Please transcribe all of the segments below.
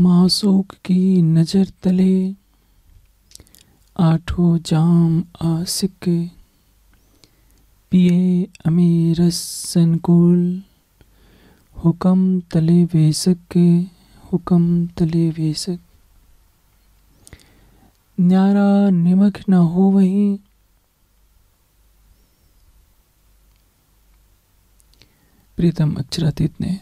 मासूक की नज़र तले, आठों जाम आसिक, पिए अमीर संकुल हुक्म तले वेसक के हुक्म तले वेसक। न्यारा निमक न हो वही प्रीतम अक्षरातीत ने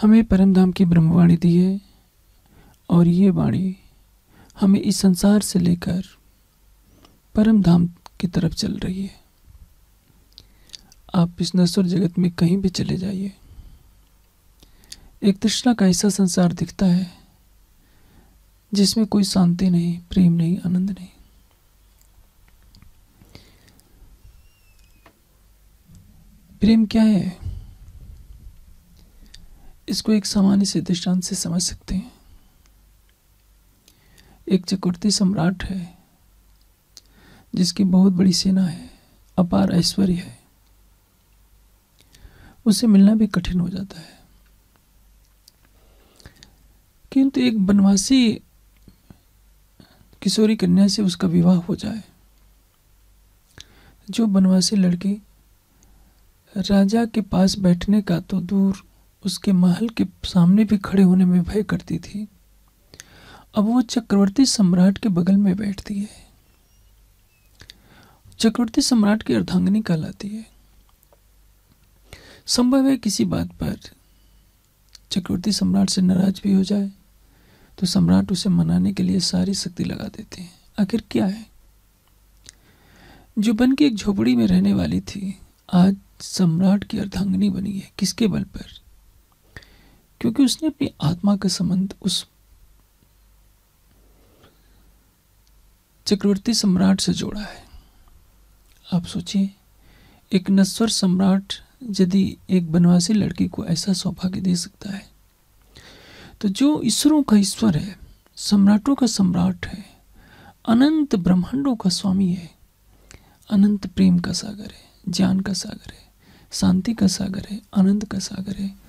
हमें परम धाम की ब्रह्मवाणी दी है और ये वाणी हमें इस संसार से लेकर परम धाम की तरफ़ चल रही है। आप इस नश्वर जगत में कहीं भी चले जाइए। एक तृष्णा का ऐसा संसार दिखता है जिसमें कोई शांति नहीं, प्रेम नहीं, आनंद नहीं। प्रेम क्या है? इसको एक सामान्य से दृष्टांत से समझ सकते हैं। एक चक्रवर्ती सम्राट है, जिसकी बहुत बड़ी सेना है, अपार ऐश्वर्य है। उसे मिलना भी कठिन हो जाता है। किंतु एक बनवासी किशोरी कन्या से उसका विवाह हो जाए। जो बनवासी लड़की राजा के पास बैठने का तो दूर उसके महल के सामने भी खड़े होने में भय करती थी। अब वो चक्रवर्ती सम्राट के बगल में बैठती है। चक्रवर्ती सम्राट की अर्धांगिनी कहलाती है। संभव है किसी बात पर चक्रवर्ती सम्राट से नाराज़ भी हो जाए तो सम्राट उसे मनाने के लिए सारी शक्ति लगा देते हैं। आखिर क्या है? जो बन की एक झोपड़ी में रहने वाली थी। आज सम्राट की अर्धांगिनी बनी है। किसके बल पर? क्योंकि उसने अपनी आत्मा का संबंध उस चक्रवर्ती सम्राट से जोड़ा है। आप सोचिए, एक नश्वर सम्राट यदि एक बनवासी लड़की को ऐसा सौभाग्य दे सकता है तो जो ईश्वरों का ईश्वर है, सम्राटों का सम्राट है, अनंत ब्रह्मांडों का स्वामी है, अनंत प्रेम का सागर है, ज्ञान का सागर है, शांति का सागर है, आनंद का सागर है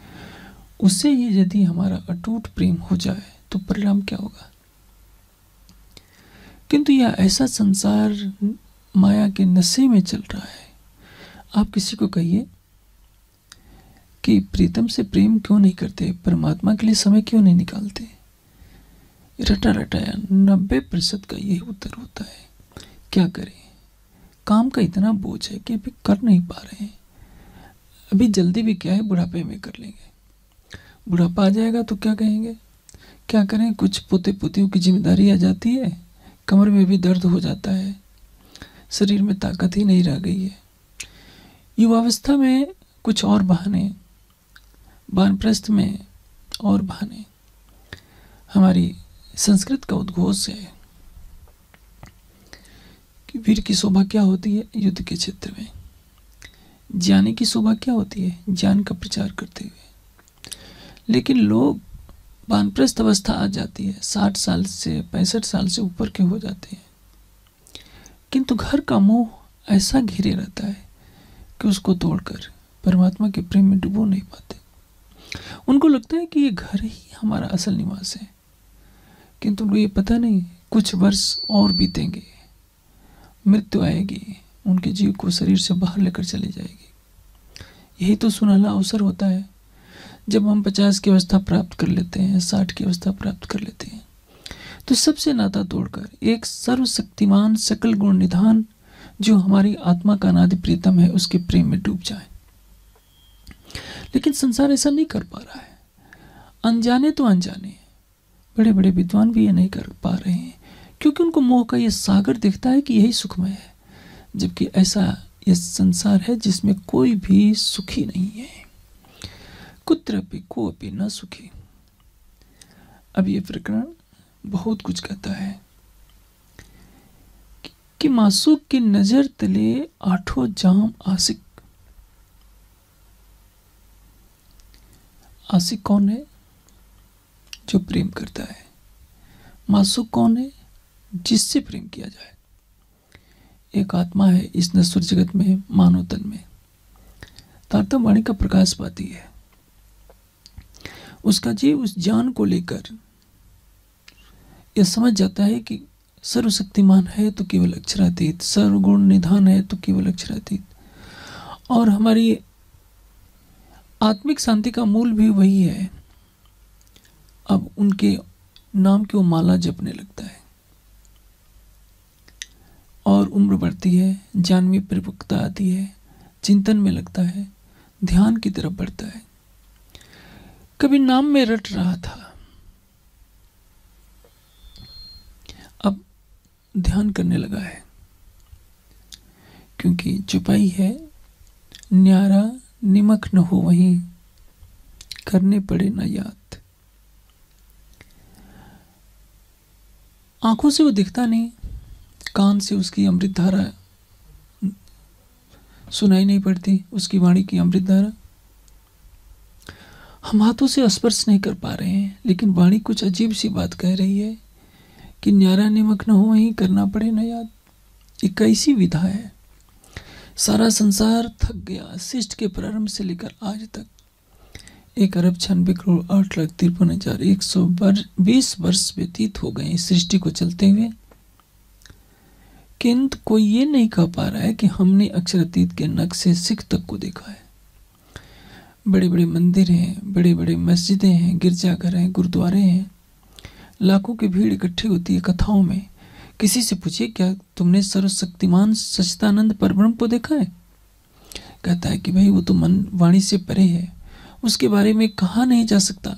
उससे ही यदि हमारा अटूट प्रेम हो जाए तो परिणाम क्या होगा? किंतु यह ऐसा संसार माया के नशे में चल रहा है। आप किसी को कहिए कि प्रीतम से प्रेम क्यों नहीं करते? परमात्मा के लिए समय क्यों नहीं निकालते? रटा रटाया नब्बे प्रतिशत का यही उत्तर होता है। क्या करें? काम का इतना बोझ है कि अभी कर नहीं पा रहे हैं। अभी जल्दी भी क्या है, बुढ़ापे में कर लेंगे। बुढ़ापा आ जाएगा तो क्या कहेंगे? क्या करें? कुछ पोते पोतियों की ज़िम्मेदारी आ जाती है। कमर में भी दर्द हो जाता है। शरीर में ताकत ही नहीं रह गई है। युवावस्था में कुछ और बहाने। बानप्रस्थ में और बहाने। हमारी संस्कृत का उद्घोष है कि वीर की शोभा क्या होती है युद्ध के क्षेत्र में? ज्ञानी की शोभा क्या होती है? ज्ञान का प्रचार करते हुए। लेकिन लोग बानप्रस्थ अवस्था आ जाती है, साठ साल से, पैंसठ साल से ऊपर के हो जाते हैं। किंतु घर का मोह ऐसा घिरे रहता है कि उसको तोड़कर परमात्मा के प्रेम में डुबो नहीं पाते। उनको लगता है कि ये घर ही हमारा असल निवास है। किंतु उनको ये पता नहीं, कुछ वर्ष और बीतेंगे, मृत्यु आएगी, उनके जीव को शरीर से बाहर लेकर चली जाएगी। यही तो सुनहला अवसर होता है जब हम पचास की अवस्था प्राप्त कर लेते हैं, साठ की अवस्था प्राप्त कर लेते हैं तो सबसे नाता तोड़कर, एक सर्वशक्तिमान सकल गुण निधान जो हमारी आत्मा का अनादि प्रीतम है, उसके प्रेम में डूब जाए। लेकिन संसार ऐसा नहीं कर पा रहा है। अनजाने तो अनजाने बड़े बड़े विद्वान भी ये नहीं कर पा रहे हैं, क्योंकि उनको मोह का ये सागर दिखता है कि यही सुखमय है, जबकि ऐसा यह संसार है जिसमें कोई भी सुखी नहीं है। कुत्र भी को भी न सुखी। अब ये प्रकरण बहुत कुछ कहता है कि मासूक की नज़र तले आठों जाम आसिक। आसिक कौन है? जो प्रेम करता है। मासूक कौन है? जिससे प्रेम किया जाए। एक आत्मा है इस नश्वर जगत में मानव तन में। तारतम वाणी का प्रकाश पाती है। उसका जीव उस ज्ञान को लेकर। यह समझ जाता है कि सर्वशक्तिमान है तो केवल अक्षरातीत, सर्वगुण निधान है तो केवल अक्षरातीत। और हमारी आत्मिक शांति का मूल भी वही है। अब उनके नाम की वो माला जपने लगता है। और उम्र बढ़ती है, ज्ञान में परिपक्वता आती है, चिंतन में लगता है, ध्यान की तरफ़ बढ़ता है। कभी नाम में रट रहा था। अब ध्यान करने लगा है, क्योंकि चुपाई है, न्यारा निमक न हो वहीं, करने पड़े न याद। आँखों से वो दिखता नहीं, कान से उसकी अमृत धारा सुनाई नहीं पड़ती, उसकी वाणी की अमृत धारा हम हाथों से स्पर्श नहीं कर पा रहे हैं, लेकिन वाणी कुछ अजीब सी बात कह रही है कि न्यारा निमक न हो, वहीं करना पड़े न याद। एक कैसी विधा है? सारा संसार थक गया, शिष्ट के प्रारंभ से लेकर आज तक। एक अरब छियानवे करोड़ आठ लाख तिरपन हज़ार एक सौ बीस वर्ष व्यतीत हो गए सृष्टि को चलते हुए। किंतु कोई ये नहीं कह पा रहा है कि हमने अक्षरातीत के नक्शे सिख तक को देखा है। बड़े बड़े मंदिर हैं बड़े बड़े मस्जिदें हैं, गिरजाघर हैं, गुरुद्वारे हैं। लाखों की भीड़ इकट्ठी होती है कथाओं में। किसी से पूछिए, क्या तुमने सर्वशक्तिमान सचिदानंद परब्रह्म को देखा है? कहता है कि भाई, वो तो मन वाणी से परे है। उसके बारे में कहा नहीं जा सकता।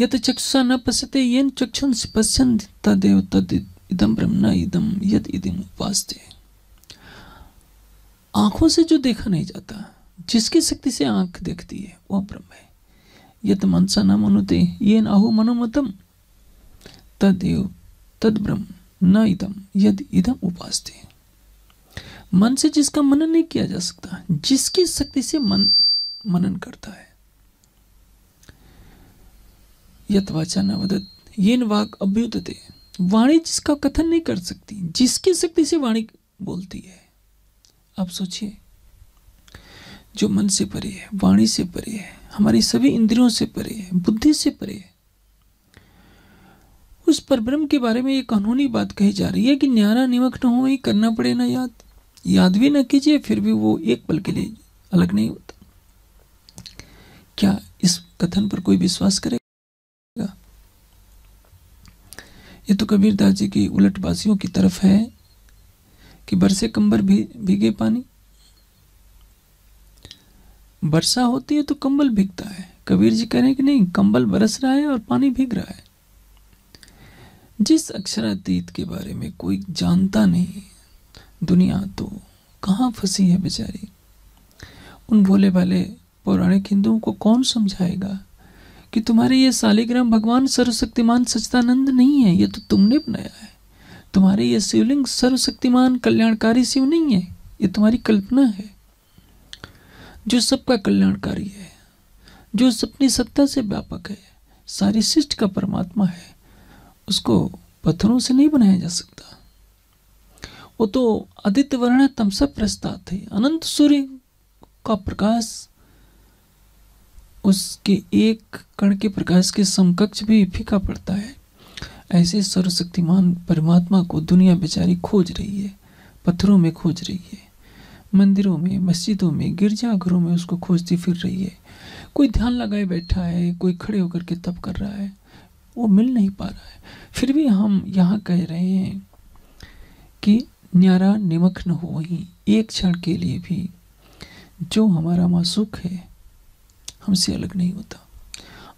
यत चक्षुषा न पश्यते चक्षुन पश्यन तदेव तद इदम ब्रह्म न इदम यद इदम उपासते। आँखों से जो देखा नहीं जाता जिसकी शक्ति से आँख देखती है, वह ब्रह्म है। यत मनसा न मनुते, ये नाहु मनोमतम। तदेव तद ब्रह्म, न इदम यद इदम उपासते। मन से जिसका मनन नहीं किया जा सकता, जिसकी शक्ति से मन मनन करता है। यत वाचा न वदत ये वाक अभ्युतते वाणी जिसका कथन नहीं कर सकती, जिसकी शक्ति से वाणी बोलती है। आप सोचिए जो मन से परे है, वाणी से परे है, हमारी सभी इंद्रियों से परे है, बुद्धि से परे है। उस परब्रह्म के बारे में ये कानूनी बात कही जा रही है कि न्यारा निमक न हो ही करना पड़े ना याद। याद भी ना कीजिए, फिर भी वो एक पल के लिए अलग नहीं होता। क्या इस कथन पर कोई विश्वास करेगा? ये तो कबीरदास जी की उलटबाजियों की तरफ़ है कि बरसे कंबर भी भीगे पानी। वर्षा होती है तो कंबल भीगता है। कबीर जी कह रहे हैं कि नहीं, कंबल बरस रहा है और पानी भीग रहा है। जिस अक्षरातीत के बारे में कोई जानता नहीं, दुनिया तो कहाँ फंसी है बेचारी? उन भोले भाले पौराणिक हिंदुओं को कौन समझाएगा कि तुम्हारे ये सालिग्राम भगवान सर्वशक्तिमान सच्चिदानंद नहीं है? ये तो तुमने बनाया है। तुम्हारे ये शिवलिंग सर्वशक्तिमान कल्याणकारी शिव नहीं है? ये तुम्हारी कल्पना है। जो सबका कल्याणकारी है, जो अपनी सत्ता से व्यापक है, सारी सृष्टि का परमात्मा है, उसको पत्थरों से नहीं बनाया जा सकता। वो तो आदित्य वर्ण तमसा प्रस्ताव थे। अनंत सूर्य का प्रकाश, उसके एक कण के प्रकाश के समकक्ष भी फीका पड़ता है। ऐसे सर्वशक्तिमान परमात्मा को दुनिया बेचारी खोज रही है, पत्थरों में खोज रही है। मंदिरों में, मस्जिदों में, गिरजाघरों में उसको खोजती फिर रही है। कोई ध्यान लगाए बैठा है, कोई खड़े होकर के तप कर रहा है। वो मिल नहीं पा रहा है। फिर भी हम यहाँ कह रहे हैं कि न्यारा निमक न हो वहीं, एक क्षण के लिए भी। जो हमारा मासूक है, हमसे अलग नहीं होता।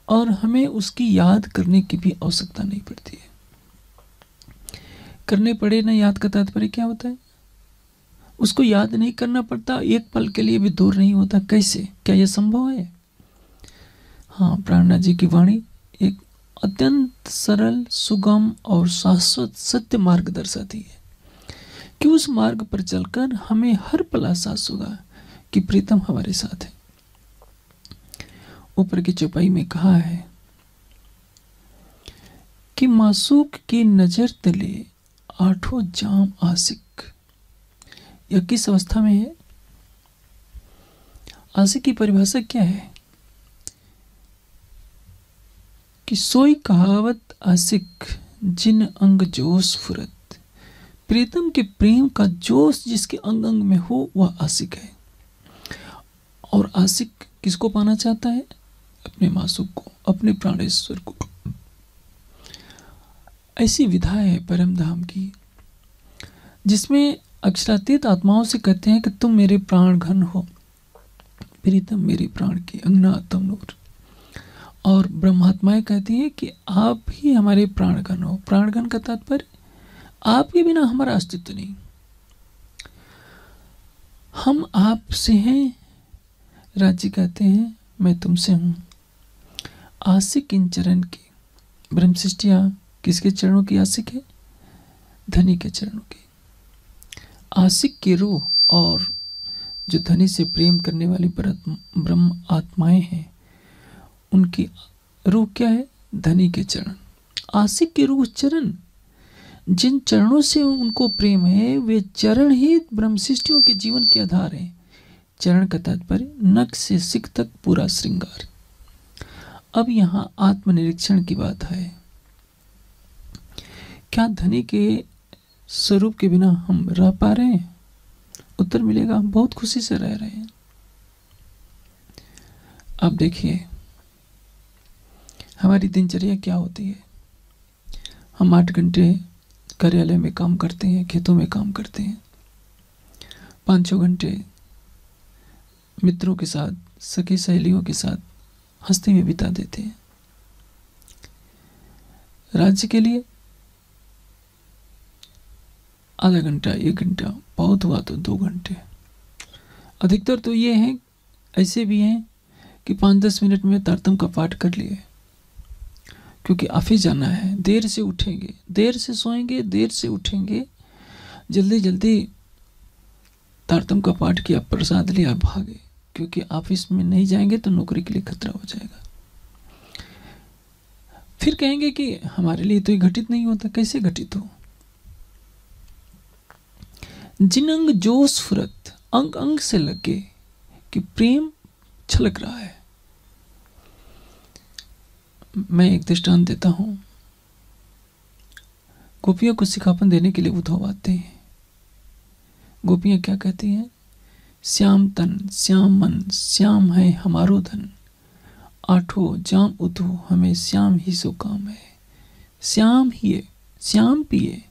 और हमें उसकी याद करने की भी आवश्यकता नहीं पड़ती है। करने पड़े ना याद का तात्पर्य क्या होता है? उसको याद नहीं करना पड़ता, एक पल के लिए भी दूर नहीं होता। कैसे? क्या यह संभव है? हाँ प्राणनाथ जी की वाणी एक अत्यंत सरल, सुगम और शाश्वत सत्य मार्ग दर्शाती है कि उस मार्ग पर चलकर हमें हर पल एहसास होगा कि प्रीतम हमारे साथ है। ऊपर की चौपाई में कहा है कि मासूक की नज़र तले आठों जाम आसिक यह किस अवस्था में है? आशिक की परिभाषा क्या है? कि सोई कहावत आसिक जिन अंग जोश फुरत। प्रीतम के प्रेम का जोश जिसके अंग अंग में हो, वह आसिक है। और आसिक किसको पाना चाहता है? अपने मासुक को, अपने प्राणेश्वर को। ऐसी विधा है परम धाम की, जिसमें अक्षरातीत आत्माओं से कहते हैं कि तुम मेरे प्राण घन हो। प्रीतम मेरे प्राण की अंगना तम नूर और ब्रह्मात्माएँ कहती है कि आप ही हमारे प्राण घन हो। प्राण घन का तात्पर्य आपके बिना हमारा अस्तित्व नहीं। हम आपसे हैं राज्य कहते हैं, मैं तुमसे हूँ। आसिक इन चरण की। ब्रह्म सृष्टिया किसके चरणों की आसिक है? धनी के चरणों की। आसिक की रूह और जो धनी से प्रेम करने वाली ब्रह्म आत्माएँ हैं, उनकी रूह क्या है? धनी के चरण। आसिक के रूह चरण। जिन चरणों से उनको प्रेम है, वे चरण ही ब्रह्मशिष्टियों के जीवन के आधार हैं। चरण का तात्पर्य, नख से सिख तक पूरा श्रृंगार। अब यहाँ आत्मनिरीक्षण की बात है। क्या धनी के स्वरूप के बिना हम रह पा रहे हैं। उत्तर मिलेगा, हम बहुत खुशी से रह रहे हैं। अब देखिए, हमारी दिनचर्या क्या होती है? हम आठ घंटे कार्यालय में काम करते हैं, खेतों में काम करते हैं। पाँच छः घंटे मित्रों के साथ, सखी सहेलियों के साथ हँसते में बिता देते हैं। राज्य के लिए आधा घंटा, एक घंटा, बहुत हुआ तो दो घंटे। अधिकतर तो ये हैं, ऐसे भी हैं कि पाँच दस मिनट में तारतम का पाठ कर लिए। क्योंकि ऑफ़िस जाना है, देर से उठेंगे, देर से सोएँगे, देर से उठेंगे जल्दी जल्दी तारतम का पाठ किया, प्रसाद लिया भागे। क्योंकि ऑफ़िस में नहीं जाएँगे तो नौकरी के लिए खतरा हो जाएगा। फिर कहेंगे कि हमारे लिए तो ये घटित नहीं होता, कैसे घटित हो? जिन अंग जोश फुरत, अंग अंग से लगे कि प्रेम छलक रहा है। मैं एक दृष्टांत देता हूँ। गोपियों को सिखापन देने के लिए उद्धव आते हैं। गोपियाँ क्या कहती हैं? श्याम तन, श्याम मन, श्याम है हमारो धन। आठो, जाम उधो हमें श्याम ही सो काम है। श्याम ही, श्याम पिए।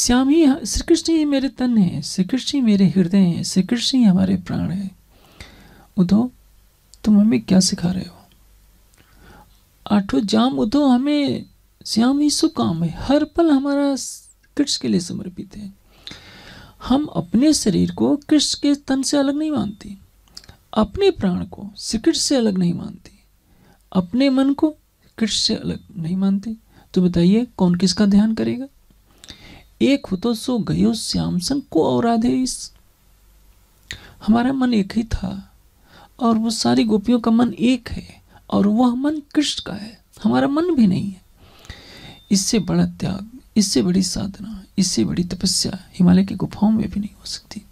श्याम ही श्री कृष्ण ही मेरे तन है श्री कृष्ण ही मेरे हृदय हैं श्री कृष्ण ही हमारे प्राण है। उधो, तुम हमें क्या सिखा रहे हो? आठों जाम उदो हमें, श्याम ही सुकाम है, हर पल हमारा कृष्ण के लिए समर्पित है। हम अपने शरीर को कृष्ण के तन से अलग नहीं मानते, अपने प्राण को कृष्ण से अलग नहीं मानते, अपने मन को कृष्ण से अलग नहीं मानते। तो बताइए, कौन किसका ध्यान करेगा? एक हो तो सो गयो श्याम संग को और इस। हमारा मन एक ही था, और वो सारी गोपियों का मन एक है, और वह मन कृष्ण का है, हमारा मन भी नहीं है। इससे बड़ा त्याग, इससे बड़ी साधना, इससे बड़ी तपस्या हिमालय की गुफाओं में भी नहीं हो सकती।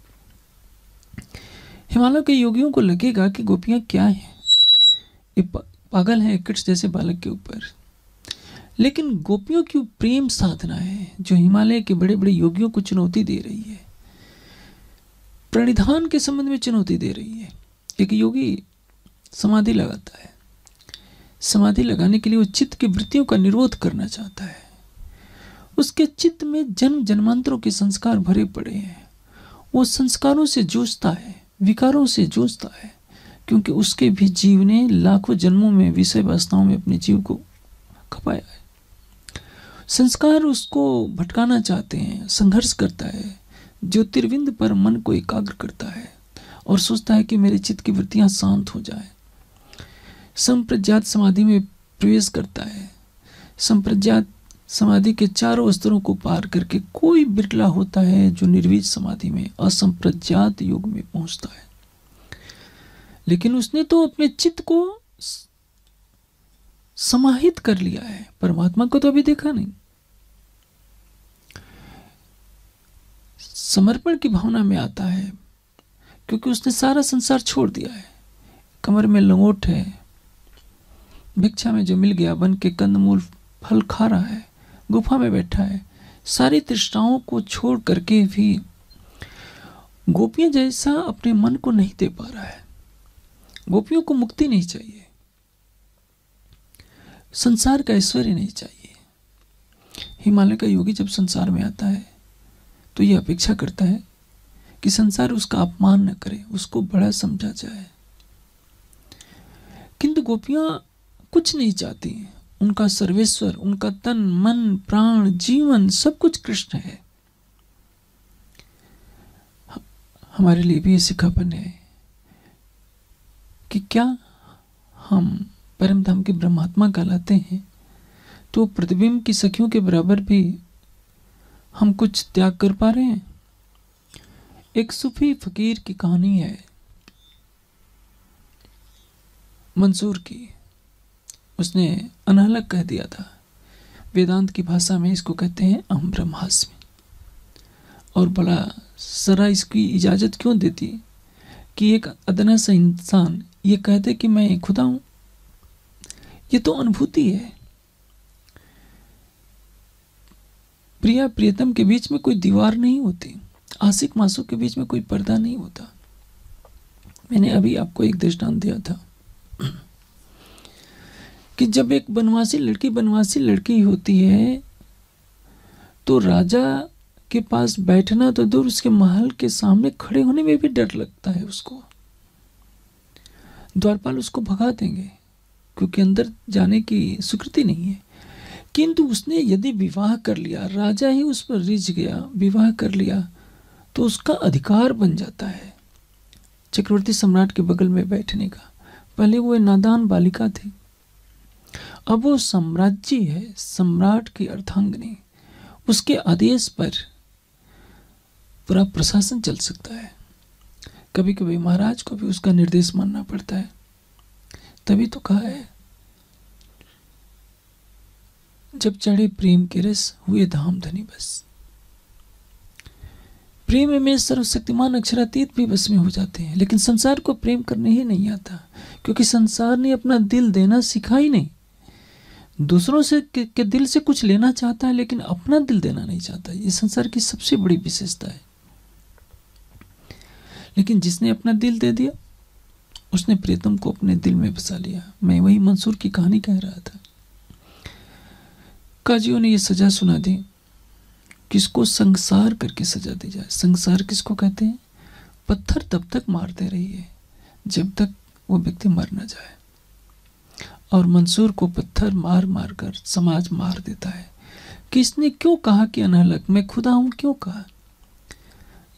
हिमालय के योगियों को लगेगा कि गोपियाँ क्या हैं। ये पागल है कृष्ण जैसे बालक के ऊपर। लेकिन गोपियों की प्रेम साधना है, जो हिमालय के बड़े बड़े योगियों को चुनौती दे रही है। प्रणिधान के संबंध में चुनौती दे रही है। एक योगी समाधि लगाता है। समाधि लगाने के लिए वो चित्त की वृत्तियों का निरोध करना चाहता है। उसके चित्त में जन्म जन्मांतरों के संस्कार भरे पड़े हैं। वो संस्कारों से जूझता है, विकारों से जूझता है, क्योंकि उसके भी जीव ने लाखों जन्मों में विषय वास्तवों में अपने जीव को खपाया है। संस्कार उसको भटकाना चाहते हैं, संघर्ष करता है, ज्योतिर्विंद पर मन को एकाग्र करता है और सोचता है कि मेरे चित्त की वृत्तियाँ शांत हो जाए। संप्रज्ञात समाधि में प्रवेश करता है। संप्रज्ञात समाधि के चारों स्तरों को पार करके कोई बिरला होता है जो निर्वीज समाधि में, असंप्रज्ञात योग में पहुँचता है। लेकिन उसने तो अपने चित्त को समाहित कर लिया है। परमात्मा को तो अभी देखा नहीं। समर्पण की भावना में आता है, क्योंकि उसने सारा संसार छोड़ दिया है। कमर में लंगोट है। भिक्षा में जो मिल गया बन के कंदमूल फल खा रहा है, गुफा में बैठा है। सारी तृष्णाओं को छोड़ करके भी गोपियाँ जैसा अपने मन को नहीं दे पा रहा है। गोपियों को मुक्ति नहीं चाहिए। संसार का ऐश्वर्य नहीं चाहिए। हिमालय का योगी जब संसार में आता है तो यह अपेक्षा करता है कि संसार उसका अपमान न करे, उसको बड़ा समझा जाए। किंतु गोपियाँ कुछ नहीं चाहती उनका सर्वेश्वर, उनका तन, मन, प्राण, जीवन सब कुछ कृष्ण है हमारे लिए भी ये सिखापन है कि क्या हम परम धाम के ब्रह्मात्मा कहलाते हैं तो प्रतिबिंब की सखियों के बराबर भी हम कुछ त्याग कर पा रहे हैं। एक सूफी फकीर की कहानी है, मंसूर की। उसने अनहलक कह दिया था, वेदांत की भाषा में इसको कहते हैं अहम ब्रह्मास्मि। और बड़ा सरा इसकी इजाज़त क्यों देती कि एक अदना सा इंसान ये कहते कि मैं खुदा हूँ? ये तो अनुभूति है। प्रिया, प्रियतम के बीच में कोई दीवार नहीं होती। आशिक मासू के बीच में कोई पर्दा नहीं होता। मैंने अभी आपको एक दृष्टांत दिया था। कि जब एक बनवासी, लड़की बनवासी लड़की होती है तो राजा के पास बैठना तो दूर, उसके महल के सामने खड़े होने में भी डर लगता है उसको। द्वारपाल उसको भगा देंगे। क्योंकि अंदर जाने की स्वीकृति नहीं है। किंतु उसने यदि विवाह कर लिया, राजा ही उस पर रिझ गया, विवाह कर लिया तो उसका अधिकार बन जाता है। चक्रवर्ती सम्राट के बगल में बैठने का। पहले वो नादान बालिका थी। अब वो साम्राज्य है, सम्राट की अर्धांगनी उसके आदेश पर पूरा प्रशासन चल सकता है। कभी कभी महाराज को भी उसका निर्देश मानना पड़ता है। तभी तो कहा है। जब चढ़े प्रेम के रस हुए धाम धनी बस। प्रेम में सर्वशक्तिमान अक्षरातीत भी बस में हो जाते हैं लेकिन संसार को प्रेम करने ही नहीं आता क्योंकि संसार ने अपना दिल देना सिखा ही नहीं। दूसरों से के, के दिल से कुछ लेना चाहता है लेकिन अपना दिल देना नहीं चाहता। ये संसार की सबसे बड़ी विशेषता है। लेकिन जिसने अपना दिल दे दिया उसने प्रीतम को अपने दिल में बसा लिया। मैं वही मंसूर की कहानी कह रहा था। काजियों ने यह सजा सुना दी। किसको संसार करके सजा दी जाए? संसार किसको कहते हैं? पत्थर तब तक मारते रहिए, जब तक वो व्यक्ति मर न जाए। और मंसूर को पत्थर मार मार कर समाज मार देता है। किसने क्यों कहा कि अनहलक मैं खुदा हूँ, क्यों कहा?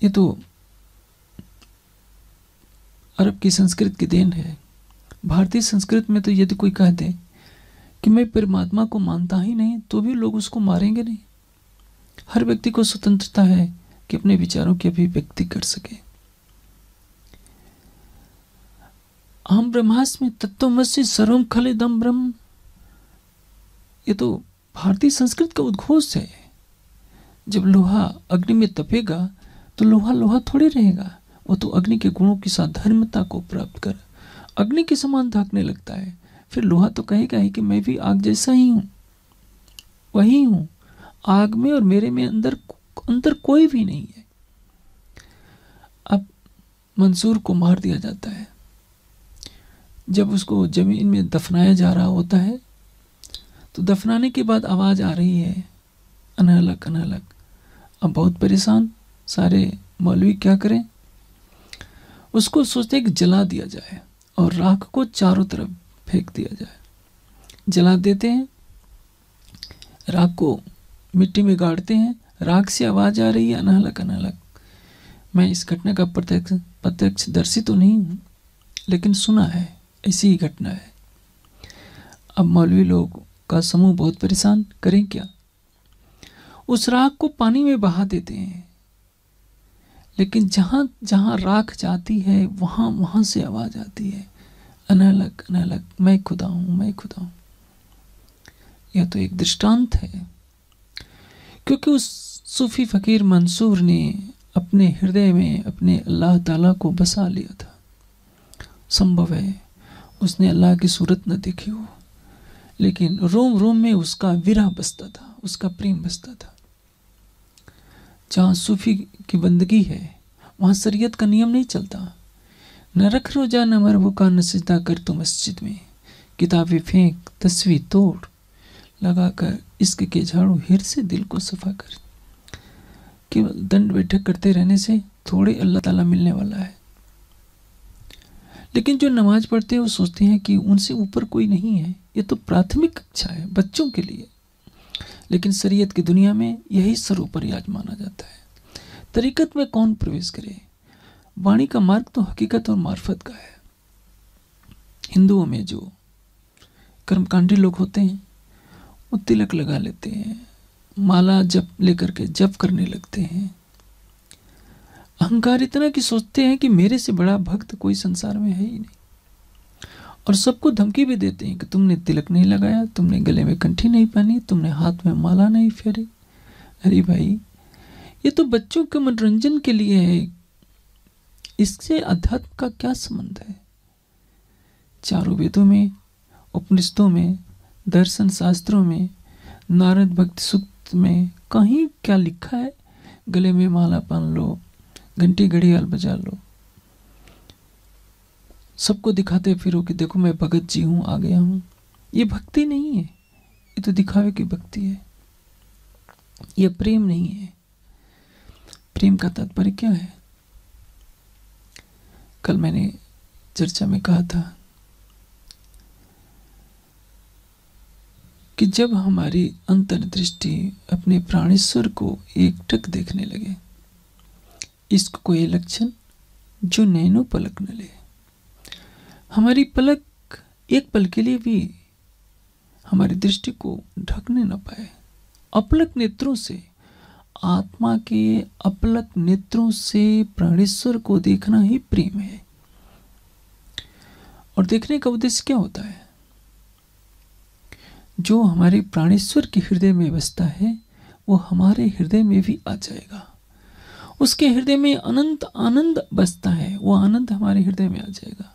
ये तो अरब की संस्कृत की देन है। भारतीय संस्कृत में तो यदि कोई कह दे कि मैं परमात्मा को मानता ही नहीं तो भी लोग उसको मारेंगे नहीं। हर व्यक्ति को स्वतंत्रता है कि अपने विचारों की अभिव्यक्ति कर सके। हम ब्रह्मास्मि तत्वमसी सर्वम खलिदम ब्रह्म। ये तो भारतीय संस्कृत का उद्घोष है। जब लोहा अग्नि में तपेगा तो लोहा लोहा थोड़ी रहेगा। वो तो अग्नि के गुणों के साथ धर्मता को प्राप्त कर। अग्नि के समान धाकने लगता है। फिर लोहा तो कहेगा ही कि मैं भी आग जैसा ही हूँ। वही हूँ। आग में और मेरे में अंदर अंदर कोई भी नहीं है। अब मंसूर को मार दिया जाता है। जब उसको ज़मीन में दफनाया जा रहा होता है तो दफनाने के बाद आवाज़ आ रही है, अनहलक अनहलक, अब बहुत परेशान, सारे मौलवी क्या करें? उसको सोचते कि जला दिया जाए और राख को चारों तरफ़ फेंक दिया जाए। जला देते हैं। राख को मिट्टी में गाड़ते हैं। राख से आवाज़ आ रही है, अनहलक अनहलक। मैं इस घटना का प्रत्यक्ष प्रत्यक्ष दर्शी तो नहीं लेकिन सुना है ऐसी ही घटना है। अब मौलवी लोग का समूह बहुत परेशान, करें क्या? उस राख को पानी में बहा देते हैं। लेकिन जहाँ जहाँ राख जाती है, वहाँ, वहाँ से आवाज़ आती है। अनलग अनलग मैं खुदा हूँ, मैं खुदा हूँ। यह तो एक दृष्टांत है। क्योंकि उस सूफी फकीर मंसूर ने अपने हृदय में अपने अल्लाह ताला को बसा लिया था। संभव है उसने अल्लाह की सूरत न देखी हो। लेकिन रोम रोम में उसका विरह बसता था, उसका प्रेम बसता था। जहाँ सूफी की बंदगी है, वहाँ शरीयत का नियम नहीं चलता। न रख रोजा, न मरबू का, न सजदा कर तो मस्जिद में। किताबें फेंक, तस्वीर तोड़, लगाकर इश्क के झाड़ू हिर से दिल को सफ़ा कर। केवल दंड बैठक करते रहने से थोड़े अल्लाह ताला मिलने वाला है। लेकिन जो नमाज़ पढ़ते हैं, वो सोचते हैं कि उनसे ऊपर कोई नहीं है। ये तो प्राथमिक कक्षा है बच्चों के लिए। लेकिन शरीयत की दुनिया में यही सर्वोपरियाज माना जाता है। तरीकत में कौन प्रवेश करे? वाणी का मार्ग तो हकीकत और मार्फत का है। हिंदुओं में जो कर्मकांडी लोग होते हैं, वो तिलक लगा लेते हैं, माला जप लेकर के जप करने लगते हैं। अहंकार इतना कि सोचते हैं कि मेरे से बड़ा भक्त कोई संसार में है ही नहीं। और सबको धमकी भी देते हैं कि तुमने तिलक नहीं लगाया, तुमने गले में कंठी नहीं पहनी, तुमने हाथ में माला नहीं फेरी। अरे भाई, ये तो बच्चों के मनोरंजन के लिए है। इससे अध्यात्म का क्या संबंध है? चारों वेदों में, उपनिषदों में, दर्शन शास्त्रों में, नारद भक्त सूक्त में कहीं क्या लिखा है? गले में माला पहन लो, घंटी घड़ियाल बजा लो। सबको दिखाते फिरो कि देखो मैं भगत जी हूँ आ गया हूँ। ये भक्ति नहीं है। ये तो दिखावे की भक्ति है। ये प्रेम नहीं है। प्रेम का तात्पर्य क्या है? कल मैंने चर्चा में कहा था कि जब हमारी अंतर्दृष्टि अपने प्राणेश्वर को एकटक देखने लगे, इसको कोई लक्षण जो नैनो पलक न ले। हमारी पलक एक पल के लिए भी हमारी दृष्टि को ढकने न पाए। अपलक नेत्रों से, आत्मा के अपलक नेत्रों से प्राणेश्वर को देखना ही प्रेम है। और देखने का उद्देश्य क्या होता है? जो हमारे प्राणेश्वर के हृदय में बसता है, वो हमारे हृदय में भी आ जाएगा। उसके हृदय में अनंत आनंद बसता है, वो आनंद हमारे हृदय में आ जाएगा।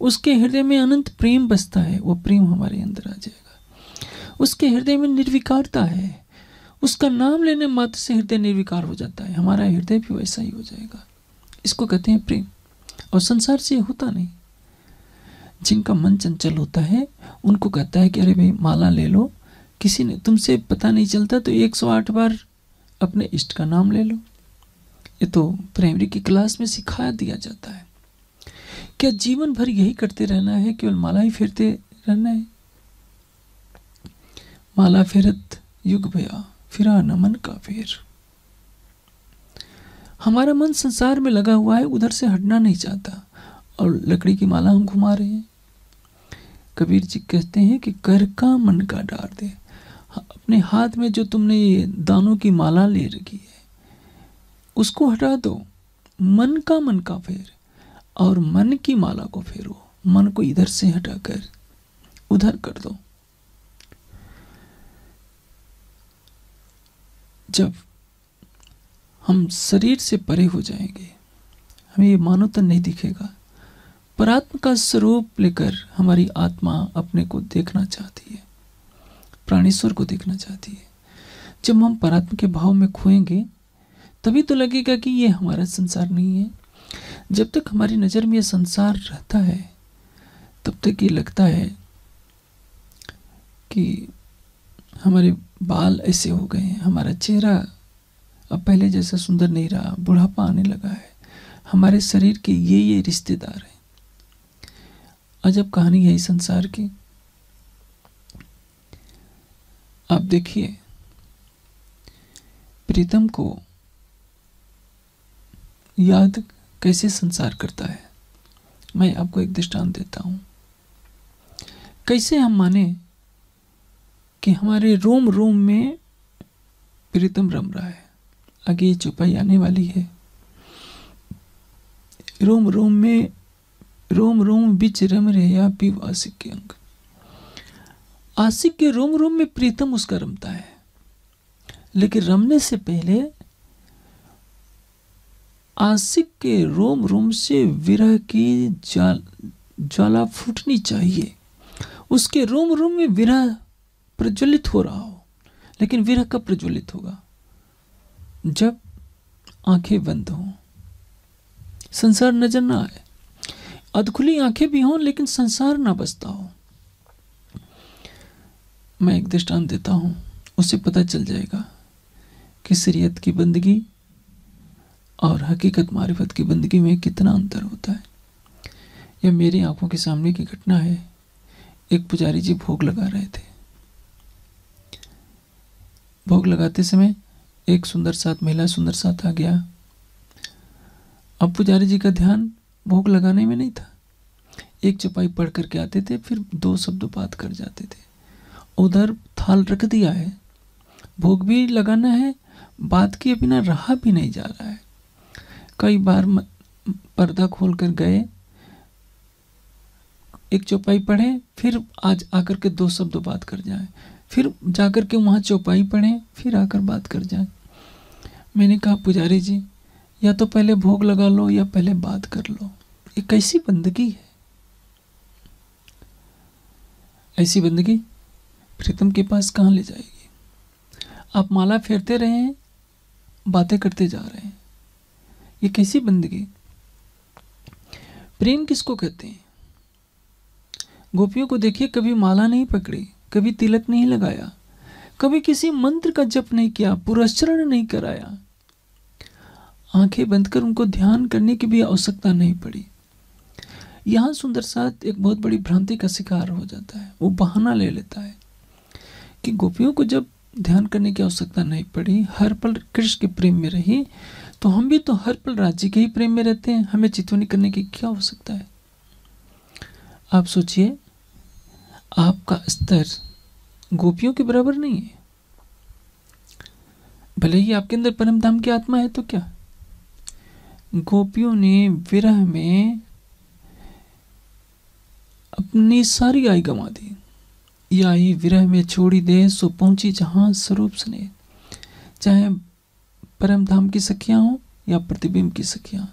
उसके हृदय में अनंत प्रेम बसता है, वो प्रेम हमारे अंदर आ जाएगा। उसके हृदय में निर्विकारता है, उसका नाम लेने मात्र से हृदय निर्विकार हो जाता है, हमारा हृदय भी वैसा ही हो जाएगा। इसको कहते हैं प्रेम, और संसार से होता नहीं। जिनका मन चंचल होता है, उनको कहता है कि, अरे भाई, माला ले लो, किसी ने तुमसे पता नहीं चलता तो 108 बार अपने इष्ट का नाम ले लो। ये तो प्राइमरी की क्लास में सिखाया दिया जाता है। क्या जीवन भर यही करते रहना है? केवल माला ही फेरते रहना है? माला फेरत युग भया फिरा न मन का फेर। हमारा मन संसार में लगा हुआ है, उधर से हटना नहीं चाहता, और लकड़ी की माला हम घुमा रहे हैं। कबीर जी कहते हैं कि कर का मन का डार दे। अपने हाथ में जो तुमने ये दानों की माला ले रखी है, उसको हटा दो। मन का मन का फेर। और मन की माला को फेरो, मन को इधर से हटाकर उधर कर दो। जब हम शरीर से परे हो जाएँगे, हमें ये मानवतन नहीं दिखेगा। परात्म का स्वरूप लेकर हमारी आत्मा अपने को देखना चाहती है प्राणेश्वर को देखना चाहती है। जब हम परात्म के भाव में खोएँगे, तभी तो लगेगा कि ये हमारा संसार नहीं है। जब तक हमारी नज़र में यह संसार रहता है, तब तक ये लगता है कि हमारे बाल ऐसे हो गए हैं, हमारा चेहरा अब पहले जैसा सुंदर नहीं रहा, बुढ़ापा आने लगा है। हमारे शरीर के ये ये रिश्तेदार हैं। अजब कहानी है इस संसार की। आप देखिए, प्रीतम को याद कैसे संसार करता है? मैं आपको एक दृष्टांत देता हूँ। कैसे हम माने कि हमारे रोम रोम में प्रीतम रम रहा है? आगे ये चुपाई आने वाली है। रोम रोम में, रोम रोम बिच रम रहा पीव आसिक के अंग। आसिक के रोम रोम में प्रीतम उसका रमता है। लेकिन रमने से पहले आसिक के रोम रोम से विरह की ज्वाला फूटनी चाहिए। उसके रोम रोम में विरह प्रज्वलित हो रहा हो, लेकिन विरह कब प्रज्वलित होगा? जब आँखें बंद हों। संसार नज़र ना आए। अधखुली आँखें भी हों, लेकिन संसार ना बसता हो। मैं एक दृष्टांत देता हूँ उससे पता चल जाएगा कि शरीयत की बंदगी और हकीकत मारिफत की बंदगी में कितना अंतर होता है? यह मेरी आँखों के सामने की घटना है। एक पुजारी जी भोग लगा रहे थे। भोग लगाते समय एक सुंदर साथ महिला सुंदर साथ आ गया। अब पुजारी जी का ध्यान भोग लगाने में नहीं था। एक चपाई पढ़ करके आते थे, फिर दो शब्द बात कर जाते थे। उधर थाल रख दिया है। भोग भी लगाना है, बात किए बिना रहा भी नहीं जा रहा है। कई बार पर्दा खोल कर गए। एक चौपाई पढ़े, फिर आज आकर के दो शब्द बात कर जाए। फिर जाकर के वहाँ चौपाई पढ़े, फिर आकर बात कर जाए। मैंने कहा, पुजारी जी, या तो पहले भोग लगा लो या पहले बात कर लो। ये कैसी बंदगी है? ऐसी बंदगी? प्रीतम के पास कहाँ ले जाएगी? आप माला फेरते रहे बातें करते जा रहे हैं। ये कैसी बंदगी? प्रेम किसको कहते हैं? गोपियों को देखिए, कभी माला नहीं पकड़ी, कभी तिलक नहीं लगाया, कभी किसी मंत्र का जप नहीं किया पुरस्चरण नहीं कराया। आँखें बंद कर उनको ध्यान करने की भी आवश्यकता नहीं पड़ी। यहाँ सुंदर साथ एक बहुत बड़ी भ्रांति का शिकार हो जाता है, वो बहाना ले लेता है कि गोपियों को जब ध्यान करने की आवश्यकता नहीं पड़ी, हर पल कृष्ण के प्रेम में रही तो हम भी तो हर पल राज्य के ही प्रेम में रहते हैं। हमें चितवनी करने की क्या आवश्यकता है? आप सोचिए, आपका स्तर गोपियों के बराबर नहीं है। भले ही आपके अंदर परम धाम की आत्मा है तो क्या? गोपियों ने विरह में अपनी सारी आई गंवा दी। या ही विरह में छोड़ी दे सो पहुँची जहाँ स्वरूप सने चाहे परम धाम की सखियाँ हो या प्रतिबिंब की सखियाँ,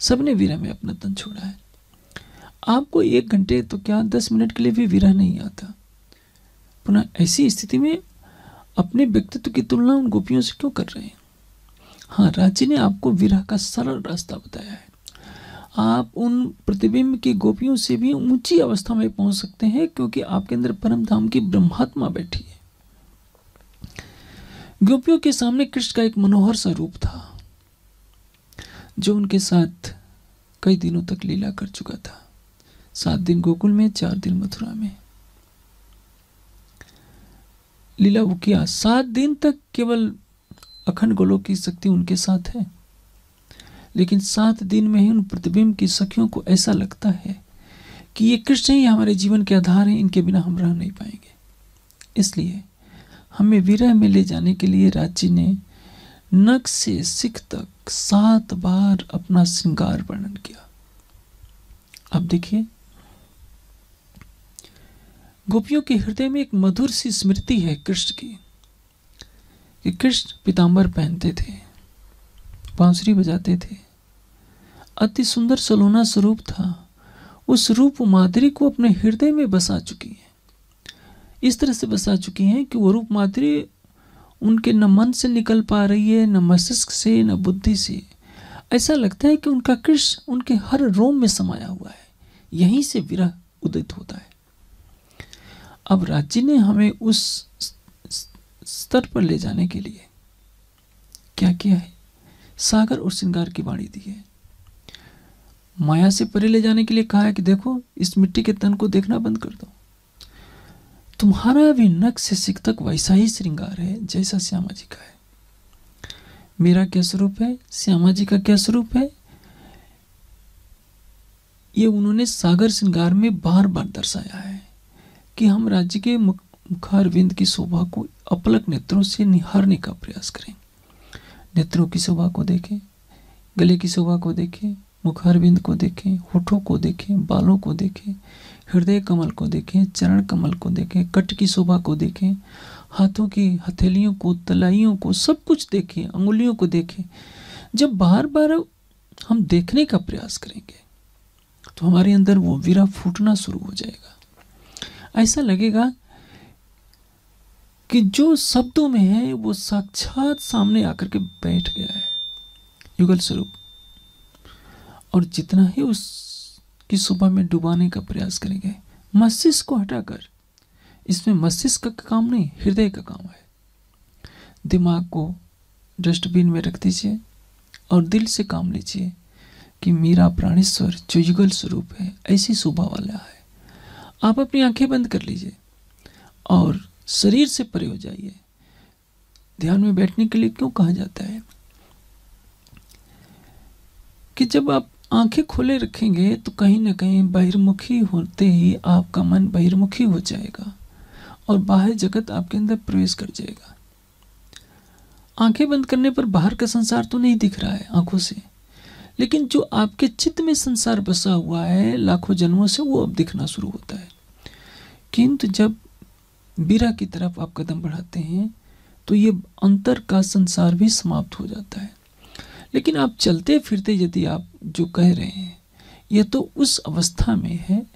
सबने विरह में अपना तन छोड़ा है। आपको एक घंटे तो क्या दस मिनट के लिए भी विरह नहीं आता? पुनः ऐसी स्थिति में अपने व्यक्तित्व की तुलना उन गोपियों से क्यों कर रहे हैं? हाँ राज्य ने आपको विरह का सरल रास्ता बताया है। आप उन प्रतिबिंब की गोपियों से भी ऊँची अवस्था में पहुँच सकते हैं, क्योंकि आपके अंदर परम धाम की ब्रह्मात्मा बैठी है। गोपियों के सामने कृष्ण का एक मनोहर सा रूप था, जो उनके साथ कई दिनों तक लीला कर चुका था। सात दिन गोकुल में, चार दिन मथुरा में। लीला वो किया। सात दिन तक केवल अखंड गोलोक की शक्ति उनके साथ है, लेकिन सात दिन में ही उन प्रतिबिंब की सखियों को ऐसा लगता है कि ये कृष्ण ही हमारे जीवन के आधार हैं, इनके बिना हम रह नहीं पाएँगे। इसलिए हमें विरह में ले जाने के लिए राज्य ने नक से सिख तक सात बार अपना श्रृंगार वर्णन किया। अब देखिए। गोपियों के हृदय में एक मधुर सी स्मृति है कृष्ण की, कि कृष्ण पीताम्बर पहनते थे, बांसुरी बजाते थे। अति सुंदर सलोना स्वरूप था। उस रूप माधुरी को अपने हृदय में बसा चुकी है। इस तरह से बसा चुकी हैं कि वो रूप माधुरी उनके न मन से निकल पा रही है, न मस्तिष्क से, न बुद्धि से। ऐसा लगता है कि उनका कृष्ण उनके हर रोम में समाया हुआ है। यहीं से विरह उदित होता है। अब राज्य ने हमें उस स्तर पर ले जाने के लिए क्या किया है? सागर और श्रृंगार की बाणी दी है। माया से परे ले जाने के लिए कहा है कि देखो, इस मिट्टी के तन को देखना बंद कर दो। तुम्हारा भी नक से सिख तक वैसा ही श्रृंगार है जैसा श्यामा जी का है। मेरा क्या स्वरूप है? श्यामा जी का क्या स्वरूप है? ये उन्होंने सागर श्रृंगार में बार बार दर्शाया है कि हम राज्य के मुखारविंद की शोभा को अपलक नेत्रों से निहारने का प्रयास करें। नेत्रों की शोभा को देखें, गले की शोभा को देखें, मुखारविंद को देखें, होठों को देखें, बालों को देखें हृदय कमल को देखें, चरण कमल को देखें, कट की शोभा को देखें, हाथों की हथेलियों को, तलाइयों को, सब कुछ देखें, अंगुलियों को देखें। जब बार बार हम देखने का प्रयास करेंगे तो हमारे अंदर वो वीरा फूटना शुरू हो जाएगा। ऐसा लगेगा कि जो शब्दों में है, वो साक्षात सामने आकर के बैठ गया है युगल स्वरूप और जितना ही उस की सुबह में डुबाने का प्रयास करेंगे। मस्तिष्क को हटाकर। इसमें मस्तिष्क का काम नहीं, हृदय का काम है। दिमाग को डस्टबिन में रख दीजिए और दिल से काम लीजिए कि मेरा प्राणेश्वर जो युगल स्वरूप है, ऐसी शोभा वाला है। आप अपनी आँखें बंद कर लीजिए और शरीर से परे हो जाइए। ध्यान में बैठने के लिए क्यों कहा जाता है? कि जब आप आँखें खोले रखेंगे तो कहीं ना कहीं बहिर्मुखी होते ही आपका मन बहिर्मुखी हो जाएगा और बाहर जगत आपके अंदर प्रवेश कर जाएगा। आँखें बंद करने पर बाहर का संसार तो नहीं दिख रहा है आँखों से, लेकिन जो आपके चित्त में संसार बसा हुआ है, लाखों जन्मों से वो अब दिखना शुरू होता है। किंतु जब बीरा की तरफ़ आप कदम बढ़ाते हैं तो ये अंतर का संसार भी समाप्त हो जाता है। लेकिन आप चलते फिरते यदि आप जो कह रहे हैं यह तो उस अवस्था में है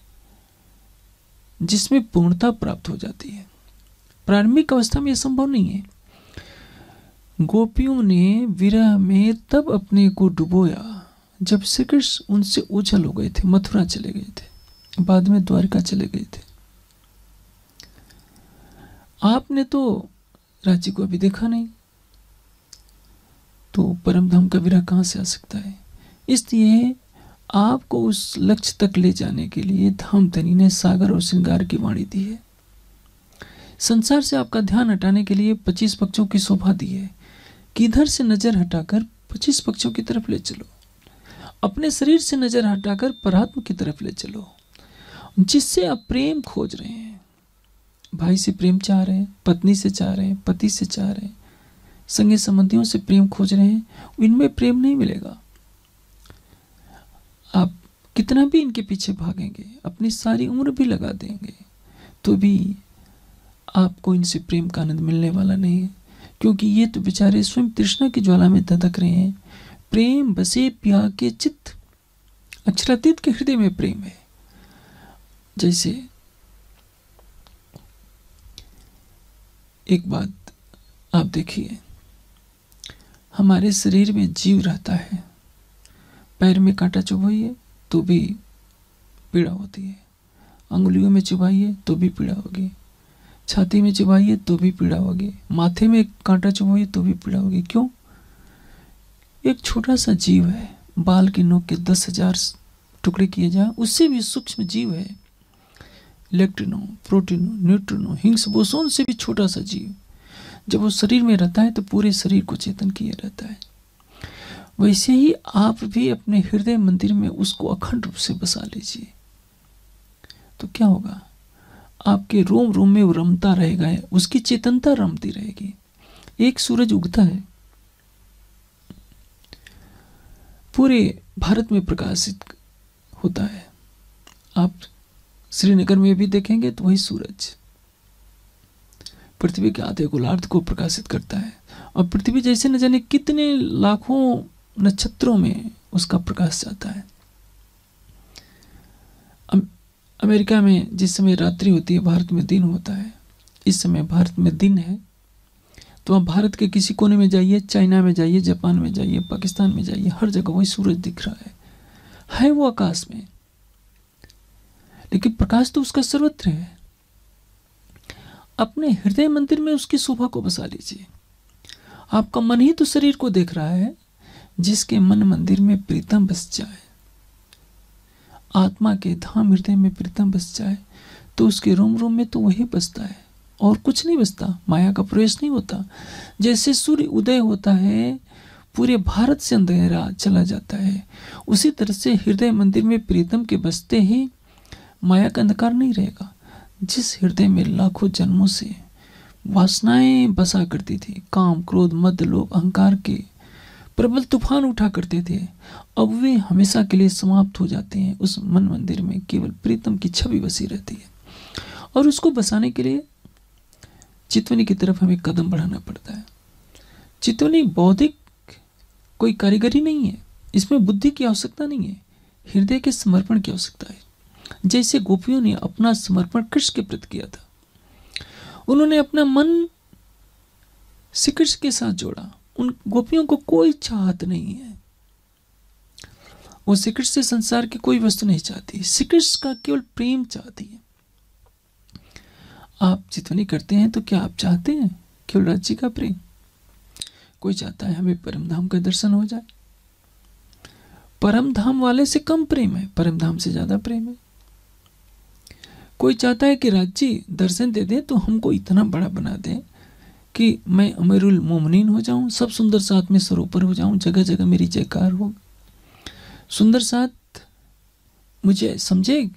जिसमें पूर्णता प्राप्त हो जाती है। प्रारंभिक अवस्था में यह संभव नहीं है। गोपियों ने विरह में तब अपने को डुबोया जब श्री कृष्ण उनसे उछल हो गए थे, मथुरा चले गए थे, बाद में द्वारका चले गए थे। आपने तो राज्य को अभी देखा नहीं। तो परम धाम का विरह कहाँ से आ सकता है? इसलिए आपको उस लक्ष्य तक ले जाने के लिए धाम धनी ने सागर और श्रृंगार की वाणी दी है। संसार से आपका ध्यान हटाने के लिए पच्चीस पक्षों की शोभा दी है। किधर से नज़र हटाकर पच्चीस पक्षों की तरफ़ ले चलो? अपने शरीर से नज़र हटाकर परात्म की तरफ़ ले चलो, जिससे आप प्रेम खोज रहे हैं। भाई से प्रेम चाह रहे हैं, पत्नी से चाह रहे हैं, पति से चाह रहे हैं संगे संबंधियों से प्रेम खोज रहे हैं इनमें प्रेम नहीं मिलेगा। आप कितना भी इनके पीछे भागेंगे, अपनी सारी उम्र भी लगा देंगे तो भी आपको इनसे प्रेम का आनंद मिलने वाला नहीं है। क्योंकि ये तो बेचारे स्वयं तृष्णा की ज्वाला में धधक रहे हैं। प्रेम बसे प्या के चित्त अक्षरातीत के हृदय में प्रेम है। जैसे एक बात आप देखिए। हमारे शरीर में जीव रहता है। पैर में कांटा चुभाइए तो भी पीड़ा होती है। अंगुलियों में चुभाइए तो भी पीड़ा होगी। छाती में चुभाइए तो भी पीड़ा होगी। माथे में कांटा चुभाइए तो भी पीड़ा होगी। क्यों? एक छोटा सा जीव है। बाल की नोक के दस हज़ार टुकड़े किए जाए, उससे भी सूक्ष्म जीव है। इलेक्ट्रिनो प्रोटीनो, न्यूट्रिनो, हिंग्स, बोसोन से भी छोटा सा जीव। जब वो शरीर में रहता है तो पूरे शरीर को चेतन किए रहता है। वैसे ही आप भी अपने हृदय मंदिर में उसको अखंड रूप से बसा लीजिए। तो क्या होगा? आपके रोम रोम में वो रमता रहेगा, उसकी चेतनता रमती रहेगी। एक सूरज उगता है। पूरे भारत में प्रकाशित होता है। आप श्रीनगर में भी देखेंगे तो वही सूरज। पृथ्वी के आधे गोलार्ध को प्रकाशित करता है। और पृथ्वी जैसे न जाने कितने लाखों नक्षत्रों में उसका प्रकाश जाता है। अमेरिका में जिस समय रात्रि होती है, भारत में दिन होता है। इस समय भारत में दिन है। तो आप भारत के किसी कोने में जाइए, चाइना में जाइए, जापान में जाइए, पाकिस्तान में जाइए, हर जगह वही सूरज दिख रहा है। है वो आकाश में। लेकिन प्रकाश तो उसका सर्वत्र है। अपने हृदय मंदिर में उसकी शोभा को बसा लीजिए। आपका मन ही तो शरीर को देख रहा है, जिसके मन मंदिर में प्रीतम बस जाए। आत्मा के धाम हृदय में प्रीतम बस जाए तो उसके रोम रोम में तो वही बसता है। और कुछ नहीं बसता, माया का प्रवेश नहीं होता। जैसे सूर्य उदय होता है, पूरे भारत से अंधेरा चला जाता है। उसी तरह से हृदय मंदिर में प्रीतम के बसते ही माया का अंधकार नहीं रहेगा। जिस हृदय में लाखों जन्मों से वासनाएँ बसा करती थी, काम, क्रोध, मद, लोभ, अहंकार के प्रबल तूफ़ान उठा करते थे, अब वे हमेशा के लिए समाप्त हो जाते हैं। उस मन मंदिर में केवल प्रीतम की छवि बसी रहती है और उसको बसाने के लिए चितवनी की तरफ़ हमें कदम बढ़ाना पड़ता है। चितवनी बौद्धिक कोई कारीगरी नहीं है। इसमें बुद्धि की आवश्यकता नहीं है। हृदय के समर्पण की आवश्यकता है। जैसे गोपियों ने अपना समर्पण कृष्ण के प्रति किया था। उन्होंने अपना मन श्री कृष्ण के साथ जोड़ा। उन गोपियों को कोई चाहत नहीं है। वो श्री कृष्ण से संसार की कोई वस्तु नहीं चाहती। श्री कृष्ण का केवल प्रेम चाहती है। आप चितवनी करते हैं तो क्या आप चाहते हैं? केवल राज्य का प्रेम। कोई चाहता है हमें परम धाम का दर्शन हो जाए। परम धाम वाले से कम प्रेम है। परम धाम से ज़्यादा प्रेम है। कोई चाहता है कि राज्य दर्शन दे दे तो हमको इतना बड़ा बना दें कि मैं अमीरुल मोमनीन हो जाऊँ, सब सुंदर साथ में सरोपर हो जाऊँ जगह जगह मेरी जयकार हो। सुंदर साथ मुझे समझे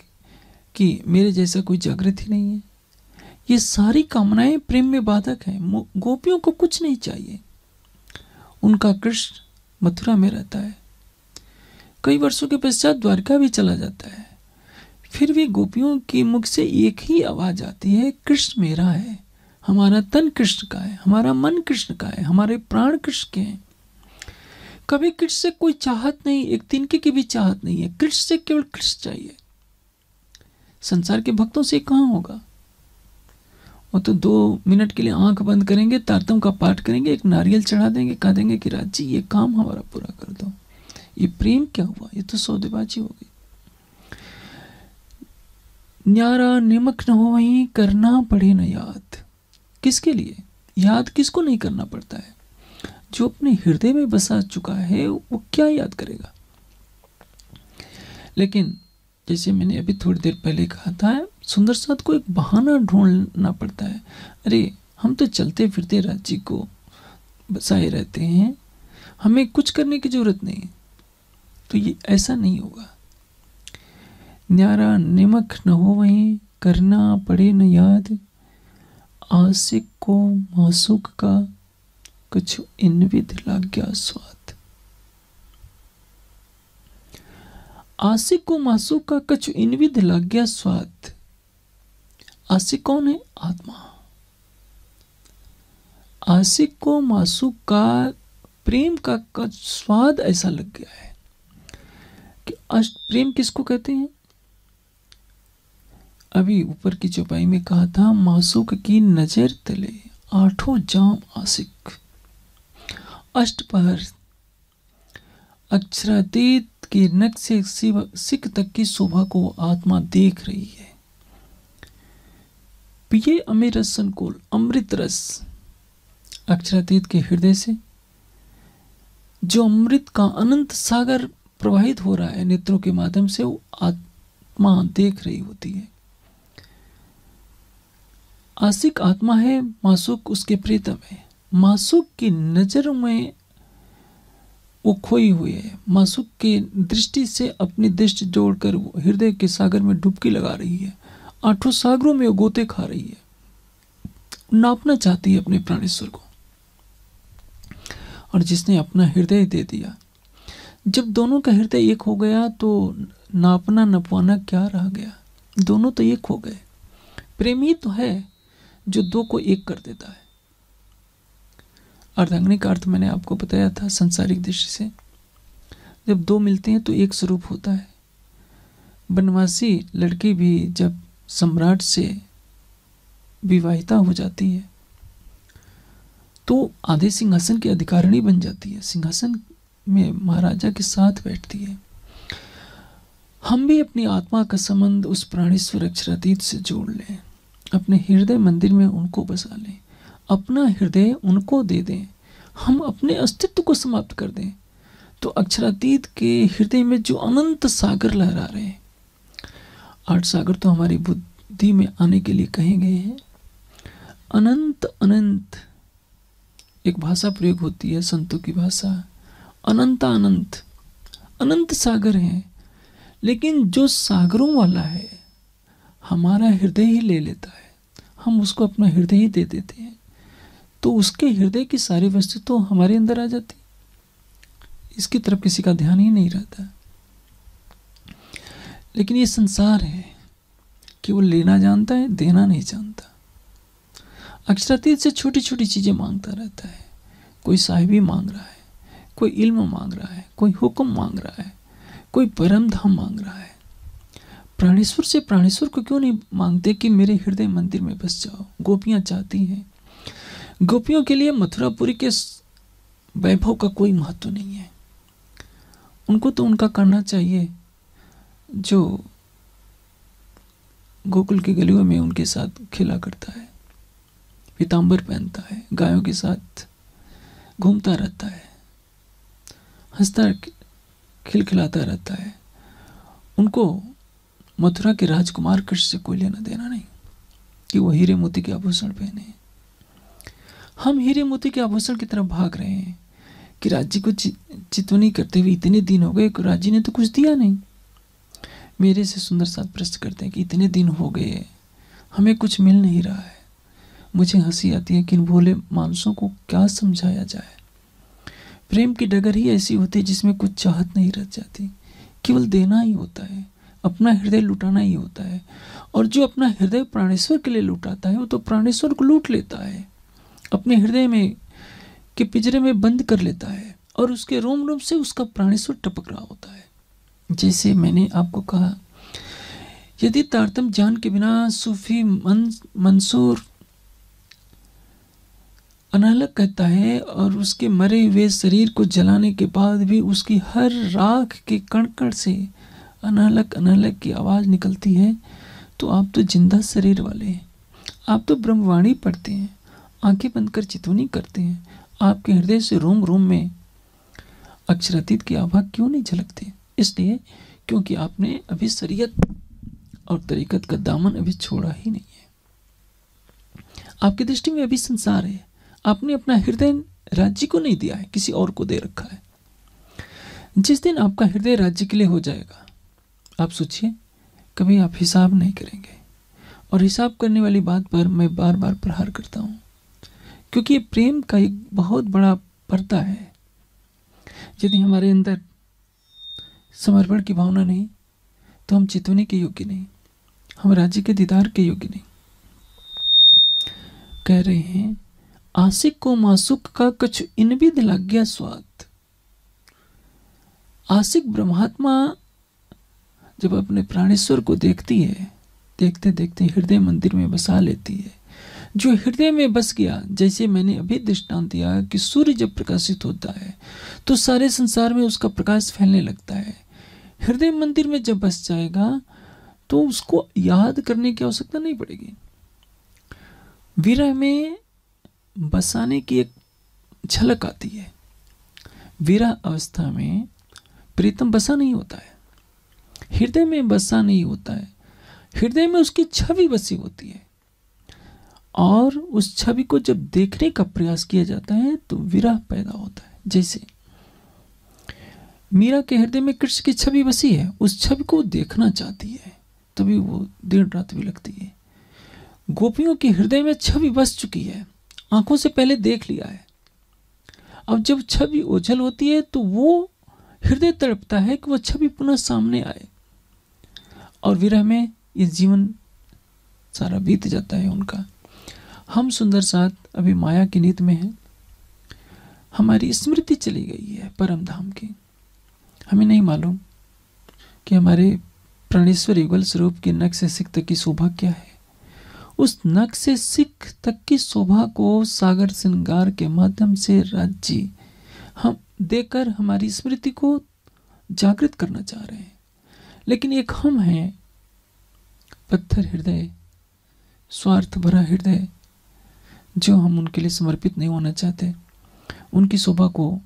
कि मेरे जैसा कोई जागृत ही नहीं है। ये सारी कामनाएँ प्रेम में बाधक हैं गोपियों को कुछ नहीं चाहिए। उनका कृष्ण मथुरा में रहता है। कई वर्षों के पश्चात द्वारका भी चला जाता है। फिर भी गोपियों के मुख से एक ही आवाज़ आती है, कृष्ण मेरा है। हमारा तन कृष्ण का है, हमारा मन कृष्ण का है, हमारे प्राण कृष्ण के हैं। कभी कृष्ण से कोई चाहत नहीं, एक तिनके की भी चाहत नहीं है। कृष्ण से केवल कृष्ण चाहिए। संसार के भक्तों से कहाँ होगा? वो तो दो मिनट के लिए आँख बंद करेंगे, तारतम का पाठ करेंगे, एक नारियल चढ़ा देंगे, कह देंगे कि, राज जी, ये काम हमारा पूरा कर दो। ये प्रेम क्या हुआ? ये तो सौदेबाजी हो गई। न्यारा निमक न हो वही करना पड़े न याद। किसके लिए? याद किसको नहीं करना पड़ता है? जो अपने हृदय में बसा चुका है, वो क्या याद करेगा? लेकिन, जैसे मैंने अभी थोड़ी देर पहले कहा था, सुंदर साथ को एक बहाना ढूंढना पड़ता है। अरे, हम तो चलते फिरते राज्य को बसाए रहते हैं। हमें कुछ करने की ज़रूरत नहीं। तो ये ऐसा नहीं होगा। न्यारा निमक न हो वहीं करना पड़े न याद। आसिक को मासूक का कुछ इनविध लाग गया स्वाद। आसिक को मासूक का कुछ इनविध लग गया स्वाद। आसिक कौन है? आत्मा। आसिक को मासूक का प्रेम का, स्वाद ऐसा लग गया है कि प्रेम किसको कहते हैं? अभी ऊपर की चौपाई में कहा था, मासूक की नज़र तले आठों जाम आसिक। अष्टपहर अक्षरातीत के नक से सिख तक की शोभा को आत्मा देख रही है। पिए अमेर संकुल अमृत रस। अक्षरातीत के हृदय से, जो अमृत का अनंत सागर प्रवाहित हो रहा है, नेत्रों के माध्यम से वो आत्मा देख रही होती है। आसिक आत्मा है मासुक उसके प्रीतम है। मासुक की नज़र में वो खोई हुई है। मासुक की दृष्टि से अपनी दृष्टि जोड़कर वो हृदय के सागर में डुबकी लगा रही है। आठों सागरों में वो गोते खा रही है। नापना चाहती है अपने प्राणेश्वर को। और जिसने अपना हृदय दे दिया। जब दोनों का हृदय एक हो गया तो नापना नपवाना क्या रह गया? दोनों तो एक हो गए। प्रेमी तो है जो दो को एक कर देता है। अर्धांगनी का अर्थ मैंने आपको बताया था संसारिक दृष्टि से। जब दो मिलते हैं तो एक स्वरूप होता है। बनवासी लड़की भी जब सम्राट से विवाहिता हो जाती है तो आधे सिंहासन की अधिकारिणी बन जाती है, सिंहासन में महाराजा के साथ बैठती है। हम भी अपनी आत्मा का संबंध उस प्राणेश्वर अक्षरातीत से जोड़ लें। अपने हृदय मंदिर में उनको बसा लें। अपना हृदय उनको दे दें। हम अपने अस्तित्व को समाप्त कर दें। तो अक्षरातीत के हृदय में जो अनंत सागर लहरा रहे हैं। आठ सागर तो हमारी बुद्धि में आने के लिए कहे गए हैं। अनंत अनंत। एक भाषा प्रयोग होती है, संतों की भाषा। अनंत अनंत अनंत सागर हैं। लेकिन जो सागरों वाला है हमारा हृदय ही ले लेता है। हम उसको अपना हृदय ही दे देते हैं। तो उसके हृदय की सारी वस्तु तो हमारे अंदर आ जाती। इसकी तरफ़ किसी का ध्यान ही नहीं रहता। लेकिन ये संसार है कि वो लेना जानता है, देना नहीं जानता। अक्षरातीत से छोटी छोटी चीज़ें माँगता रहता है। कोई साहिबी मांग रहा है, कोई इल्म मांग रहा है, कोई हुक्म मांग रहा है, कोई परम धाम मांग रहा है। प्राणेश्वर से प्राणेश्वर को क्यों नहीं मांगते कि मेरे हृदय मंदिर में बस जाओ? गोपियाँ चाहती हैं। गोपियों के लिए मथुरापुरी के वैभव का कोई महत्व नहीं है। उनको तो उनका करना चाहिए, जो गोकुल की गलियों में उनके साथ खेला करता है पीताम्बर पहनता है, गायों के साथ घूमता रहता है, हंसता, खिलखिलाता रहता है। उनको मथुरा के राजकुमार कृष्ण से कोई लेना देना नहीं, कि वो हीरे मोती के आभूषण पहने। हम हीरे मोती के आभूषण की तरफ़ भाग रहे हैं, कि राज्य को चितवनी करते हुए इतने दिन हो गए राज्य ने तो कुछ दिया नहीं। मेरे से सुंदर साथ प्रश्न करते हैं कि इतने दिन हो गए, हमें कुछ मिल नहीं रहा है। मुझे हँसी आती है कि इन भोले मानसों को क्या समझाया जाए। प्रेम की डगर ही ऐसी होती है जिसमें कुछ चाहत नहीं रह जाती, केवल देना ही होता है। अपना हृदय लुटाना ही होता है। और जो अपना हृदय प्राणेश्वर के लिए लुटाता है, वो तो प्राणेश्वर को लूट लेता है। अपने हृदय में, के पिंजरे में बंद कर लेता है और उसके रोम रोम से उसका प्राणेश्वर टपक रहा होता है। जैसे मैंने आपको कहा, यदि तारतम जान के बिना सूफी मन, मंसूर अनालक कहता है और उसके मरे हुए शरीर को जलाने के बाद भी उसकी हर राख के कण कण से अनालक अनालक की आवाज़ निकलती है तो आप तो ज़िंदा शरीर वाले हैं। आप तो ब्रह्मवाणी पढ़ते हैं, आँखें बंद कर चितवनी करते हैं, आपके हृदय से रोम रोम में अक्षरातीत की आभा क्यों नहीं झलकते? इसलिए क्योंकि आपने अभी शरीयत और तरीकत का दामन अभी छोड़ा ही नहीं है। आपकी दृष्टि में अभी संसार है। आपने अपना हृदय राज्य को नहीं दिया है, किसी और को दे रखा है। जिस दिन आपका हृदय राज्य के लिए हो जाएगा आप सोचिए, कभी आप हिसाब नहीं करेंगे। और हिसाब करने वाली बात पर मैं बार बार प्रहार करता हूँ, क्योंकि प्रेम का एक बहुत बड़ा पर्दा है। यदि हमारे अंदर समर्पण की भावना नहीं तो हम चितवने के योग्य नहीं, हम राज्य के दीदार के योग्य नहीं। कह रहे हैं, आशिक को मासुक का कुछ इन भी दिला गया स्वाद। आशिक ब्रह्मात्मा जब अपने प्राणेश्वर को देखती है देखते देखते हृदय मंदिर में बसा लेती है। जो हृदय में बस गया, जैसे मैंने अभी दृष्टांत दिया कि सूर्य जब प्रकाशित होता है तो सारे संसार में उसका प्रकाश फैलने लगता है। हृदय मंदिर में जब बस जाएगा तो उसको याद करने की आवश्यकता नहीं पड़ेगी। विरह में बसाने की एक झलक आती है। विरह अवस्था में प्रीतम बसा नहीं होता है। हृदय में बसा नहीं होता है। हृदय में उसकी छवि बसी होती है। और उस छवि को जब देखने का प्रयास किया जाता है तो विरह पैदा होता है। जैसे, मीरा के हृदय में कृष्ण की छवि बसी है, उस छवि को देखना चाहती है, तभी वो दिन रात भी लगती है। गोपियों के हृदय में छवि बस चुकी है, आँखों से पहले देख लिया है। अब जब छवि ओझल होती है तो वो हृदय तड़पता है कि वह छवि पुनः सामने आए। और विरह में ये जीवन सारा बीत जाता है उनका। हम सुंदर साथ अभी माया की नीत में हैं। हमारी स्मृति चली गई है परम धाम की। हमें नहीं मालूम कि हमारे प्राणेश्वर युगल स्वरूप के नक से सिख तक की शोभा क्या है। उस नक से सिख तक की शोभा को सागर श्रृंगार के माध्यम से राज्य हम देकर हमारी स्मृति को जागृत करना चाह रहे हैं। लेकिन एक हम हैं। पत्थर हृदय, स्वार्थ भरा हृदय, जो हम उनके लिए समर्पित नहीं होना चाहते। उनकी शोभा को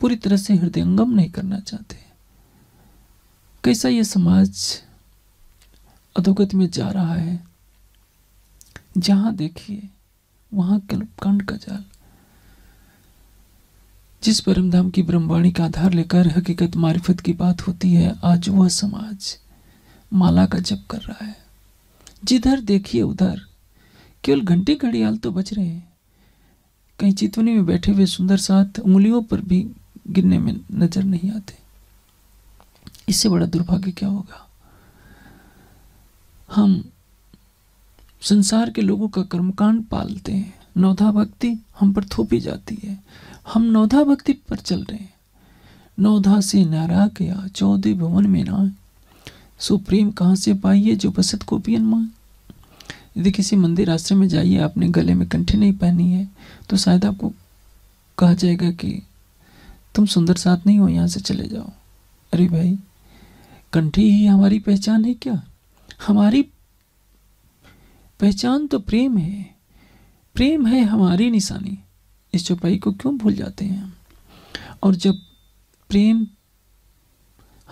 पूरी तरह से हृदयंगम नहीं करना चाहते। कैसा ये समाज अधोगति में जा रहा है? जहाँ देखिए, वहाँ कंड का जाल। जिस परमधाम की ब्रह्मवाणी का आधार लेकर हकीकत मारिफत की बात होती है, आज वह समाज माला का जप कर रहा है। जिधर देखिए उधर, केवल घंटे घड़ियाल तो बच रहे हैं। कहीं चितवनी में बैठे हुए सुंदर साथ उंगलियों पर भी गिरने में नज़र नहीं आते। इससे बड़ा दुर्भाग्य क्या होगा? हम संसार के लोगों का कर्मकांड पालते हैं। नौधा भक्ति हम पर थोपी जाती है। हम नौधा भक्ति पर चल रहे हैं। नौधा से नारा गया चौदह भवन में ना सो प्रेम कहाँ से पाइए जो बसत को पियन माँ यदि किसी मंदिर आश्रम में जाइए, आपने गले में कंठी नहीं पहनी है तो शायद आपको कहा जाएगा कि तुम सुंदर साथ नहीं हो, यहाँ से चले जाओ। अरे भाई, कंठी ही हमारी पहचान है क्या? हमारी पहचान तो प्रेम है। प्रेम है हमारी निशानी। इस चौपाई को क्यों भूल जाते हैं? और जब प्रेम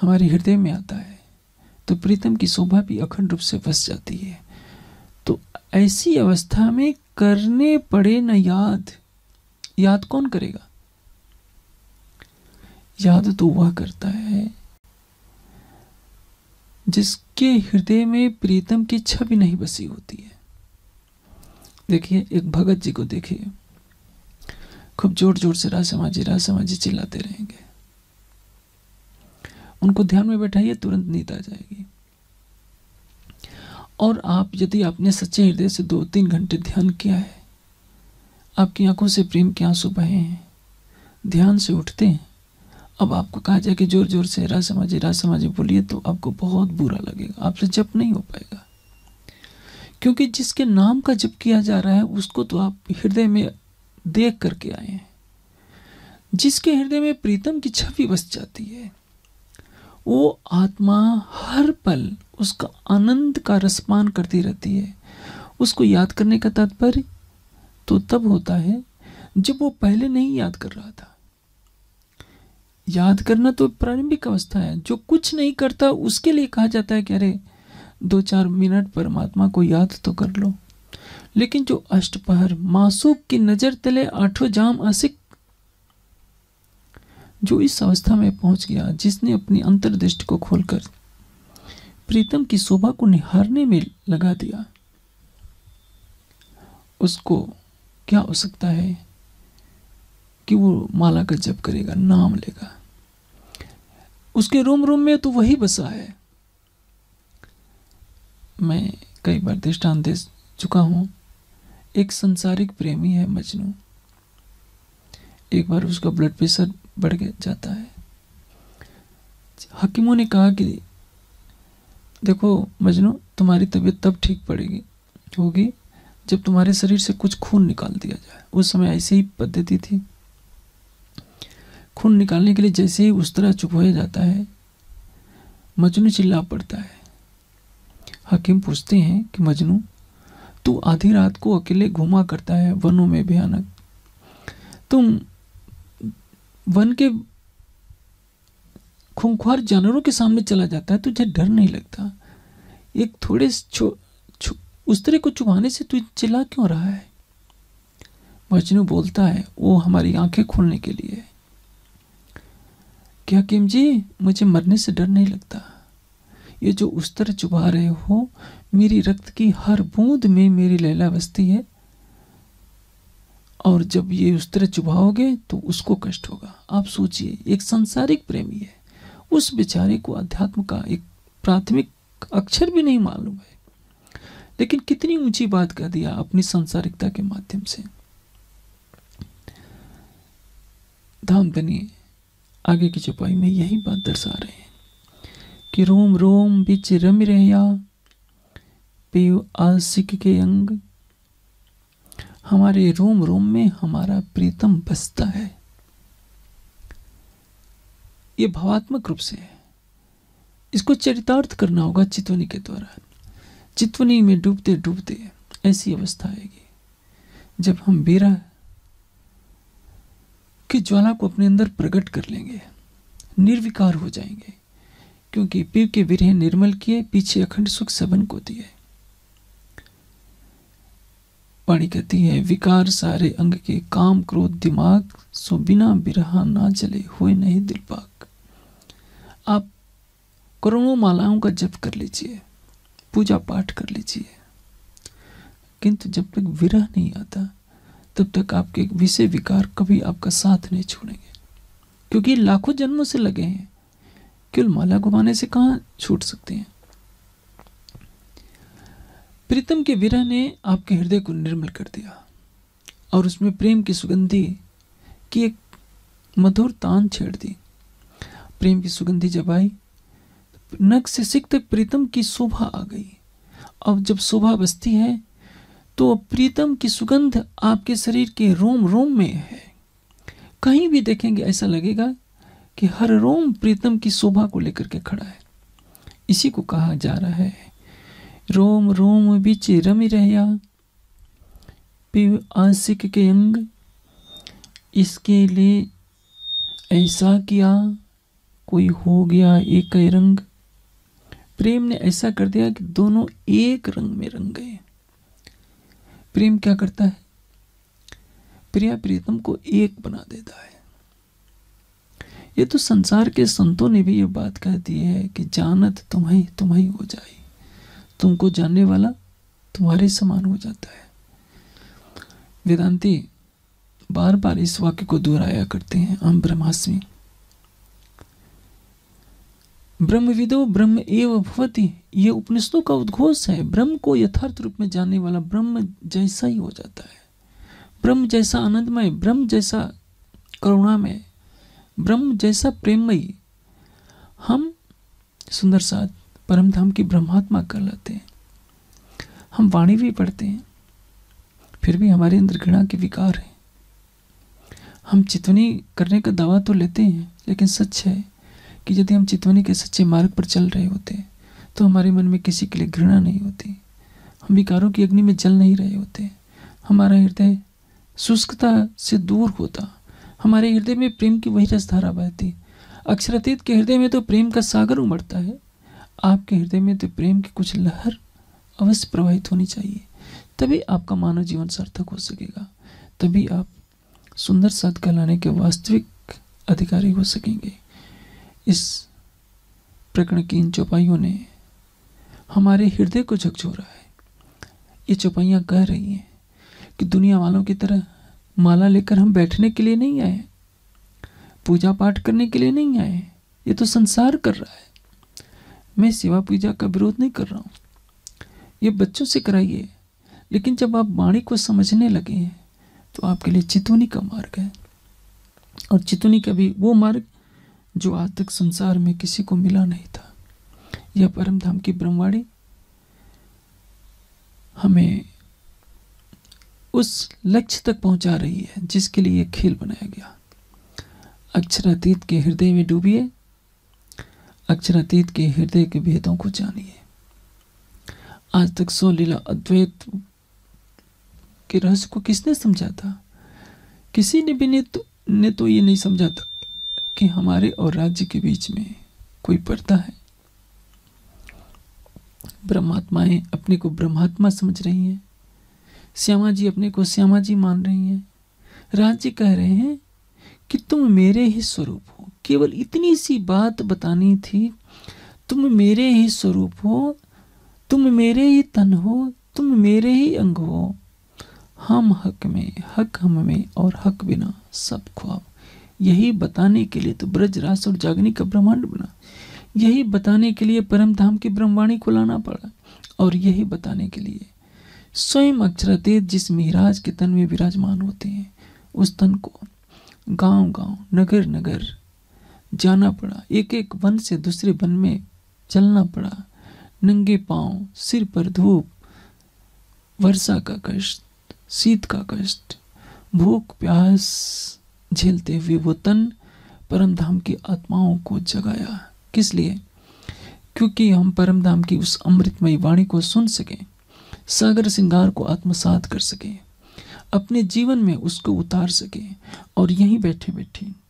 हमारे हृदय में आता है तो प्रीतम की शोभा भी अखंड रूप से बस जाती है। तो ऐसी अवस्था में करने पड़े न याद। याद कौन करेगा? याद तो वह करता है जिसके हृदय में प्रीतम की छवि नहीं बसी होती है। देखिए, एक भगत जी को देखिए। खूब ज़ोर ज़ोर से राज समाजी राज समाजी चिल्लाते रहेंगे। उनको ध्यान में बैठाइए, तुरंत नींद आ जाएगी। और आप, यदि आपने सच्चे हृदय से दो तीन घंटे ध्यान किया है, आपकी आँखों से प्रेम के आँसू बहे हैं, ध्यान से उठते हैं, अब आपको कहा जाए कि ज़ोर ज़ोर से राज समाजी राज समाजी बोलिए तो आपको बहुत बुरा लगेगा, आपसे जप नहीं हो पाएगा। क्योंकि जिसके नाम का जप किया जा रहा है, उसको तो आप हृदय में देख करके आए हैं। जिसके हृदय में प्रीतम की छवि बस जाती है। वो आत्मा हर पल उसका आनंद का रसपान करती रहती है। उसको याद करने का तात्पर्य तो तब होता है, जब वो पहले नहीं याद कर रहा था। याद करना तो प्रारंभिक अवस्था है। जो कुछ नहीं करता, उसके लिए कहा जाता है कि अरे, दो चार मिनट परमात्मा को याद तो कर लो। लेकिन जो अष्टपहर मासूक की नज़र तले आठों जाम आसिक, जो इस अवस्था में पहुँच गया, जिसने अपनी अंतर्दृष्टि को खोलकर प्रीतम की शोभा को निहारने में लगा दिया। उसको क्या हो सकता है कि वो माला का जप करेगा, नाम लेगा? उसके रूम रूम में तो वही बसा है। मैं कई बार दृष्टान दे चुका हूँ। एक संसारिक प्रेमी है मजनू। एक बार उसका ब्लड प्रेशर बढ़ जाता है। हकीमों ने कहा कि, देखो मजनू, तुम्हारी तबीयत तब ठीक पड़ेगी, होगी, जब तुम्हारे शरीर से कुछ खून निकाल दिया जाए। उस समय ऐसी ही पद्धति थी। खून निकालने के लिए जैसे ही उस तरह चुप हो जाता है, मजनू चिल्ला पड़ता है। हकीम पूछते हैं कि, मजनू तू आधी रात को अकेले घुमा करता है वनों में भयानक। तुम वन के खूंखार जानवरों के सामने चला जाता है, तुझे डर नहीं लगता? एक थोड़े छो उस तरह को चुभाने से तू चिल्ला क्यों रहा है? मजनू बोलता है वो हमारी आँखें खोलने के लिए। क्या किम जी मुझे मरने से डर नहीं लगता? ये जो उस तरह चुभा रहे हो मेरी रक्त की हर बूंद में मेरी लैला बसती है। और जब ये उस तरह चुभाओगे तो उसको कष्ट होगा। आप सोचिए, एक संसारिक प्रेमी है। उस बेचारे को अध्यात्म का एक प्राथमिक अक्षर भी नहीं मालूम है। लेकिन कितनी ऊँची बात कह दिया अपनी संसारिकता के माध्यम से। धाम धनी आगे की चौपाई में यही बात दर्शा रहे हैं कि रोम रोम बिच रम रहा पेव आसिक के अंग हमारे रोम रोम में हमारा प्रीतम बसता है। ये भावात्मक रूप से है। इसको चरितार्थ करना होगा चितवनी के द्वारा। चितवनी में डूबते डूबते ऐसी अवस्था आएगी। जब हम बेरा की ज्वाला को अपने अंदर प्रकट कर लेंगे, निर्विकार हो जाएँगे, क्योंकि पीव के विरह निर्मल किए, पीछे अखंड सुख सबन को दिए। वाणी कहती है, विकार सारे अंग के काम, क्रोध, दिमाग, सो बिना बिरहा ना चले हुए नहीं दिल पाक। आप करोड़ों मालाओं का जप कर लीजिए, पूजा पाठ कर लीजिए। किंतु जब तक विरह नहीं आता, तब तक आपके विषय विकार कभी आपका साथ नहीं छोड़ेंगे क्योंकि लाखों जन्मों से लगे हैं। केवल माला घुमाने से कहाँ छूट सकते हैं? प्रीतम के विरह ने आपके हृदय को निर्मल कर दिया और उसमें प्रेम की सुगंधी की एक मधुर तान छेड़ दी। प्रेम की सुगंधी जब आई, नख से सिख तक प्रीतम की शोभा आ गई। अब जब शोभा बसती है तो प्रीतम की सुगंध आपके शरीर के रोम रोम में है। कहीं भी देखेंगे ऐसा लगेगा कि हर रोम प्रीतम की शोभा को लेकर के खड़ा है। इसी को कहा जा रहा है रोम रोम बिच रमी रहया। पिव आशिक के अंग इसके लिए ऐसा किया, कोई हो गया एक रंग। प्रेम ने ऐसा कर दिया कि दोनों एक रंग में रंग गए। प्रेम क्या करता है? प्रिया प्रीतम को एक बना देता है। ये तो संसार के संतों ने भी ये बात कह दी है कि जानत तुम्हें तुम्हें हो जाए। तुमको जानने वाला तुम्हारे समान हो जाता है। वेदांती बार बार इस वाक्य को दोहराया करते हैं, हम ब्रह्मास्मि। ब्रह्मविदो ब्रह्म एव भवती, ये उपनिषदों का उद्घोष है। ब्रह्म को यथार्थ रूप में जानने वाला ब्रह्म जैसा ही हो जाता है। ब्रह्म जैसा आनंदमय, ब्रह्म जैसा करुणामय, ब्रह्म जैसा प्रेममयी। हम, सुंदर साथ परम धाम की ब्रह्मात्मा कर लेते हैं। हम वाणी भी पढ़ते हैं, फिर भी हमारे अंदर घृणा के विकार हैं। हम चितवनी करने का दावा तो लेते हैं, लेकिन सच है कि यदि हम चितवनी के सच्चे मार्ग पर चल रहे होते तो हमारे मन में किसी के लिए घृणा नहीं होती। हम विकारों की अग्नि में जल नहीं रहे होते। हमारा हृदय शुष्कता से दूर होता। हमारे हृदय में प्रेम की वही रसधारा बहती। अक्षरातीत के हृदय में तो प्रेम का सागर उमड़ता है। आपके हृदय में तो प्रेम की कुछ लहर अवश्य प्रवाहित होनी चाहिए। तभी आपका मानव जीवन सार्थक हो सकेगा। तभी आप सुंदर सद कहलाने के वास्तविक अधिकारी हो सकेंगे। इस प्रकरण की इन चौपाइयों ने हमारे हृदय को झकझोरा है। ये चौपाइयाँ कह रही हैं कि दुनिया वालों की तरह माला लेकर हम बैठने के लिए नहीं आए पूजा पाठ करने के लिए नहीं आए ये तो संसार कर रहा है। मैं सेवा पूजा का विरोध नहीं कर रहा हूँ। ये बच्चों से कराइए। लेकिन जब आप वाणी को समझने लगे हैं तो आपके लिए चितुनी का मार्ग है। और चितुनी का भी वो मार्ग जो आज तक संसार में किसी को मिला नहीं था। यह परम धाम की ब्रह्मवाणी हमें उस लक्ष्य तक पहुँचा रही है, जिसके लिए खेल बनाया गया। अक्षरातीत के हृदय में डूबिए। अक्षरातीत के हृदय के भेदों को जानिए। आज तक सो लीला अद्वैत के रहस्य को किसने समझा था? किसी ने भी ने तो, ने तो ये नहीं समझा था कि हमारे और राज्य के बीच में कोई पर्दा है। ब्रह्मात्माएँ अपने को ब्रह्मात्मा समझ रही हैं। श्यामा जी अपने को श्यामा जी मान रही हैं। राज्य कह रहे हैं कि तुम मेरे ही स्वरूप हो। केवल इतनी सी बात बतानी थी, तुम मेरे ही स्वरूप हो, तुम मेरे ही तन हो, तुम मेरे ही अंग हो। हम हक में, हक हम में और हक बिना सब ख्वाब। यही बताने के लिए तो ब्रज रास और जागनी का ब्रह्मांड बना। यही बताने के लिए परम धाम की ब्रह्मवाणी को लाना पड़ा। और यही बताने के लिए स्वयं अक्षरातीत जिस मिहराज के तन में विराजमान होते हैं, उस तन को गाँव गाँव नगर नगर जाना पड़ा। एक एक वन से दूसरे वन में चलना पड़ा। नंगे पाँव, सिर पर धूप, वर्षा का कष्ट, शीत का कष्ट, भूख, प्यास झेलते हुए वो तन परम धाम की आत्माओं को जगाया। किस लिए? क्योंकि हम परम धाम की उस अमृतमयी वाणी को सुन सकें, सागर श्रृंगार को आत्मसात कर सके, अपने जीवन में उसको उतार सके और यहीं बैठे बैठे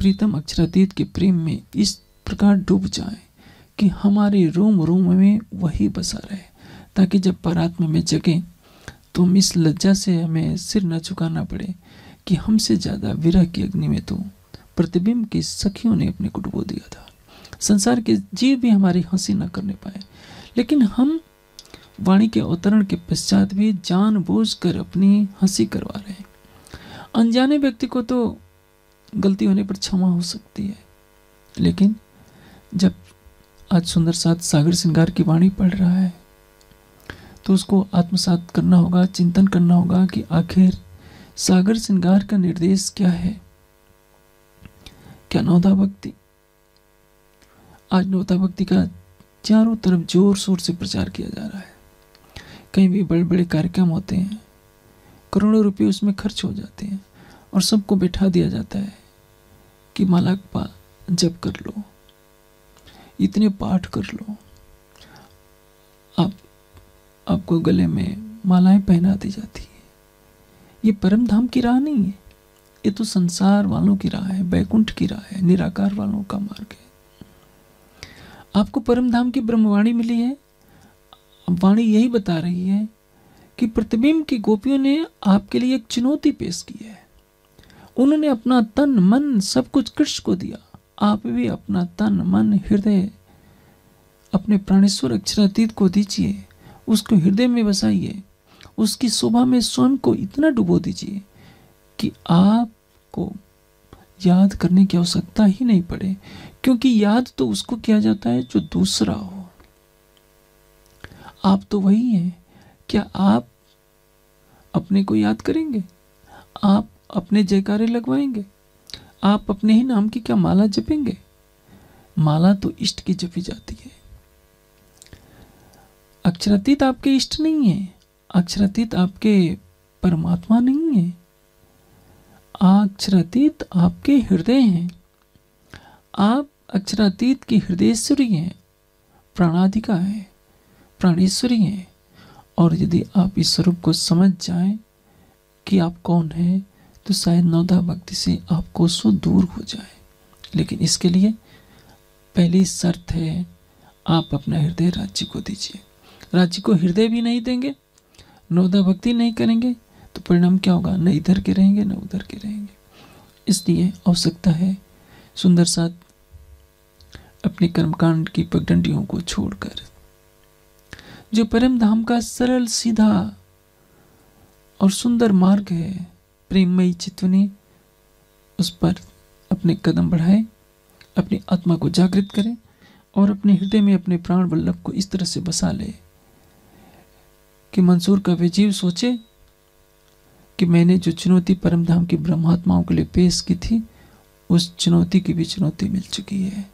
प्रीतम अक्षरातीत के प्रेम में इस प्रकार डूब जाए कि हमारे रोम रोम में वही बसा रहे, ताकि जब परात्मा में जगे तो इस लज्जा से हमें सिर न झुकाना पड़े कि हमसे ज़्यादा विरह की अग्नि में तो प्रतिबिंब की सखियों ने अपने को दिया था। संसार के जीव भी हमारी हँसी न करने पाए, लेकिन हम वाणी के अवतरण के पश्चात भी जानबूझकर अपनी हँसी करवा रहे अनजाने व्यक्ति को तो गलती होने पर क्षमा हो सकती है। लेकिन जब आज सुंदर साथ सागर श्रृंगार की वाणी पढ़ रहा है तो उसको आत्मसात करना होगा, चिंतन करना होगा कि आखिर सागर श्रृंगार का निर्देश क्या है। क्या नौदा भक्ति? आज नवता भक्ति का चारों तरफ़ ज़ोर शोर से प्रचार किया जा रहा है। कहीं भी बड़े बड़े कार्यक्रम होते हैं, करोड़ों रुपये उसमें खर्च हो जाते हैं और सबको बैठा दिया जाता है। कि माला पा जप कर लो, इतने पाठ कर लो। आप आपको गले में मालाएँ पहना दी जाती है। ये परम धाम की राह नहीं है। ये तो संसार वालों की राह है, बैकुंठ की राह है, निराकार वालों का मार्ग है। आपको परम धाम की ब्रह्मवाणी मिली है। वाणी यही बता रही है कि प्रतिबिंब की गोपियों ने आपके लिए एक चुनौती पेश की है। उन्होंने अपना तन मन सब कुछ कृष्ण को दिया। आप भी अपना तन मन हृदय अपने प्राणेश्वर अक्षरातीत को दीजिए, उसको हृदय में बसाइए, उसकी शोभा में स्वयं को इतना डुबो दीजिए कि आपको याद करने की आवश्यकता ही नहीं पड़े, क्योंकि याद तो उसको किया जाता है जो दूसरा हो। आप तो वही हैं। क्या आप अपने को याद करेंगे? आप अपने जयकारे लगवाएँगे? आप अपने ही नाम की क्या माला जपेंगे? माला तो इष्ट की जपी जाती है। अक्षरातीत आपके इष्ट नहीं है। अक्षरातीत आपके परमात्मा नहीं है। अक्षरातीत आपके हृदय हैं। आप अक्षरातीत की हृदयश्वरी हैं। प्राणाधिका है। प्राणेश्वरी हैं। और यदि आप इस स्वरूप को समझ जाएँ कि आप कौन हैं तो शायद नौदा भक्ति से आपको सो दूर हो जाए। लेकिन इसके लिए पहली शर्त है, आप अपना हृदय राज्य को दीजिए। राज्य को हृदय भी नहीं देंगे नौदा भक्ति नहीं करेंगे तो परिणाम क्या होगा? न इधर के रहेंगे, न उधर के रहेंगे। इसलिए आवश्यकता है सुंदर साथ अपने कर्मकांड की पगडंडियों को छोड़कर। जो परम धाम का सरल, सीधा और सुंदर मार्ग है प्रेममयी चित्वनी उस पर अपने कदम बढ़ाए, अपनी आत्मा को जागृत करें और अपने हृदय में अपने प्राण वल्लभ को इस तरह से बसा ले कि मंसूर का विजीव सोचे कि मैंने जो चुनौती परम धाम की ब्रह्मात्माओं के लिए पेश की थी, उस चुनौती की भी चुनौती मिल चुकी है।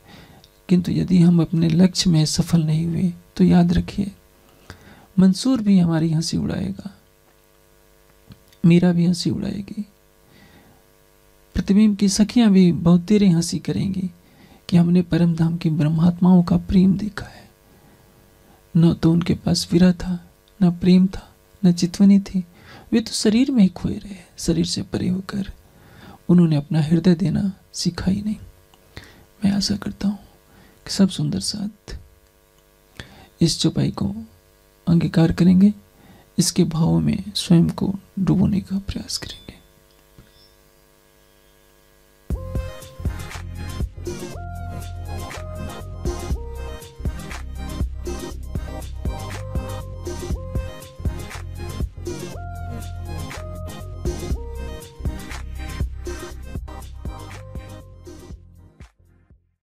किंतु यदि हम अपने लक्ष्य में सफल नहीं हुए तो याद रखिए, मंसूर भी हमारी हँसी उड़ाएगा। मीरा भी हँसी उड़ाएगी। प्रतिबिंब की सखियाँ भी बहुत देर हँसी करेंगी कि हमने परम धाम की ब्रह्मात्माओं का प्रेम देखा है। न तो उनके पास विरह था, न प्रेम था, न चितवनी थी। वे तो शरीर में ही खोए रहे, शरीर से परे होकर। उन्होंने अपना हृदय देना सीखा ही नहीं। मैं आशा करता हूँ कि सब सुंदर साथ इस चौपाई को अंगीकार करेंगे। इसके भाव में स्वयं को डुबोने का प्रयास करेंगे।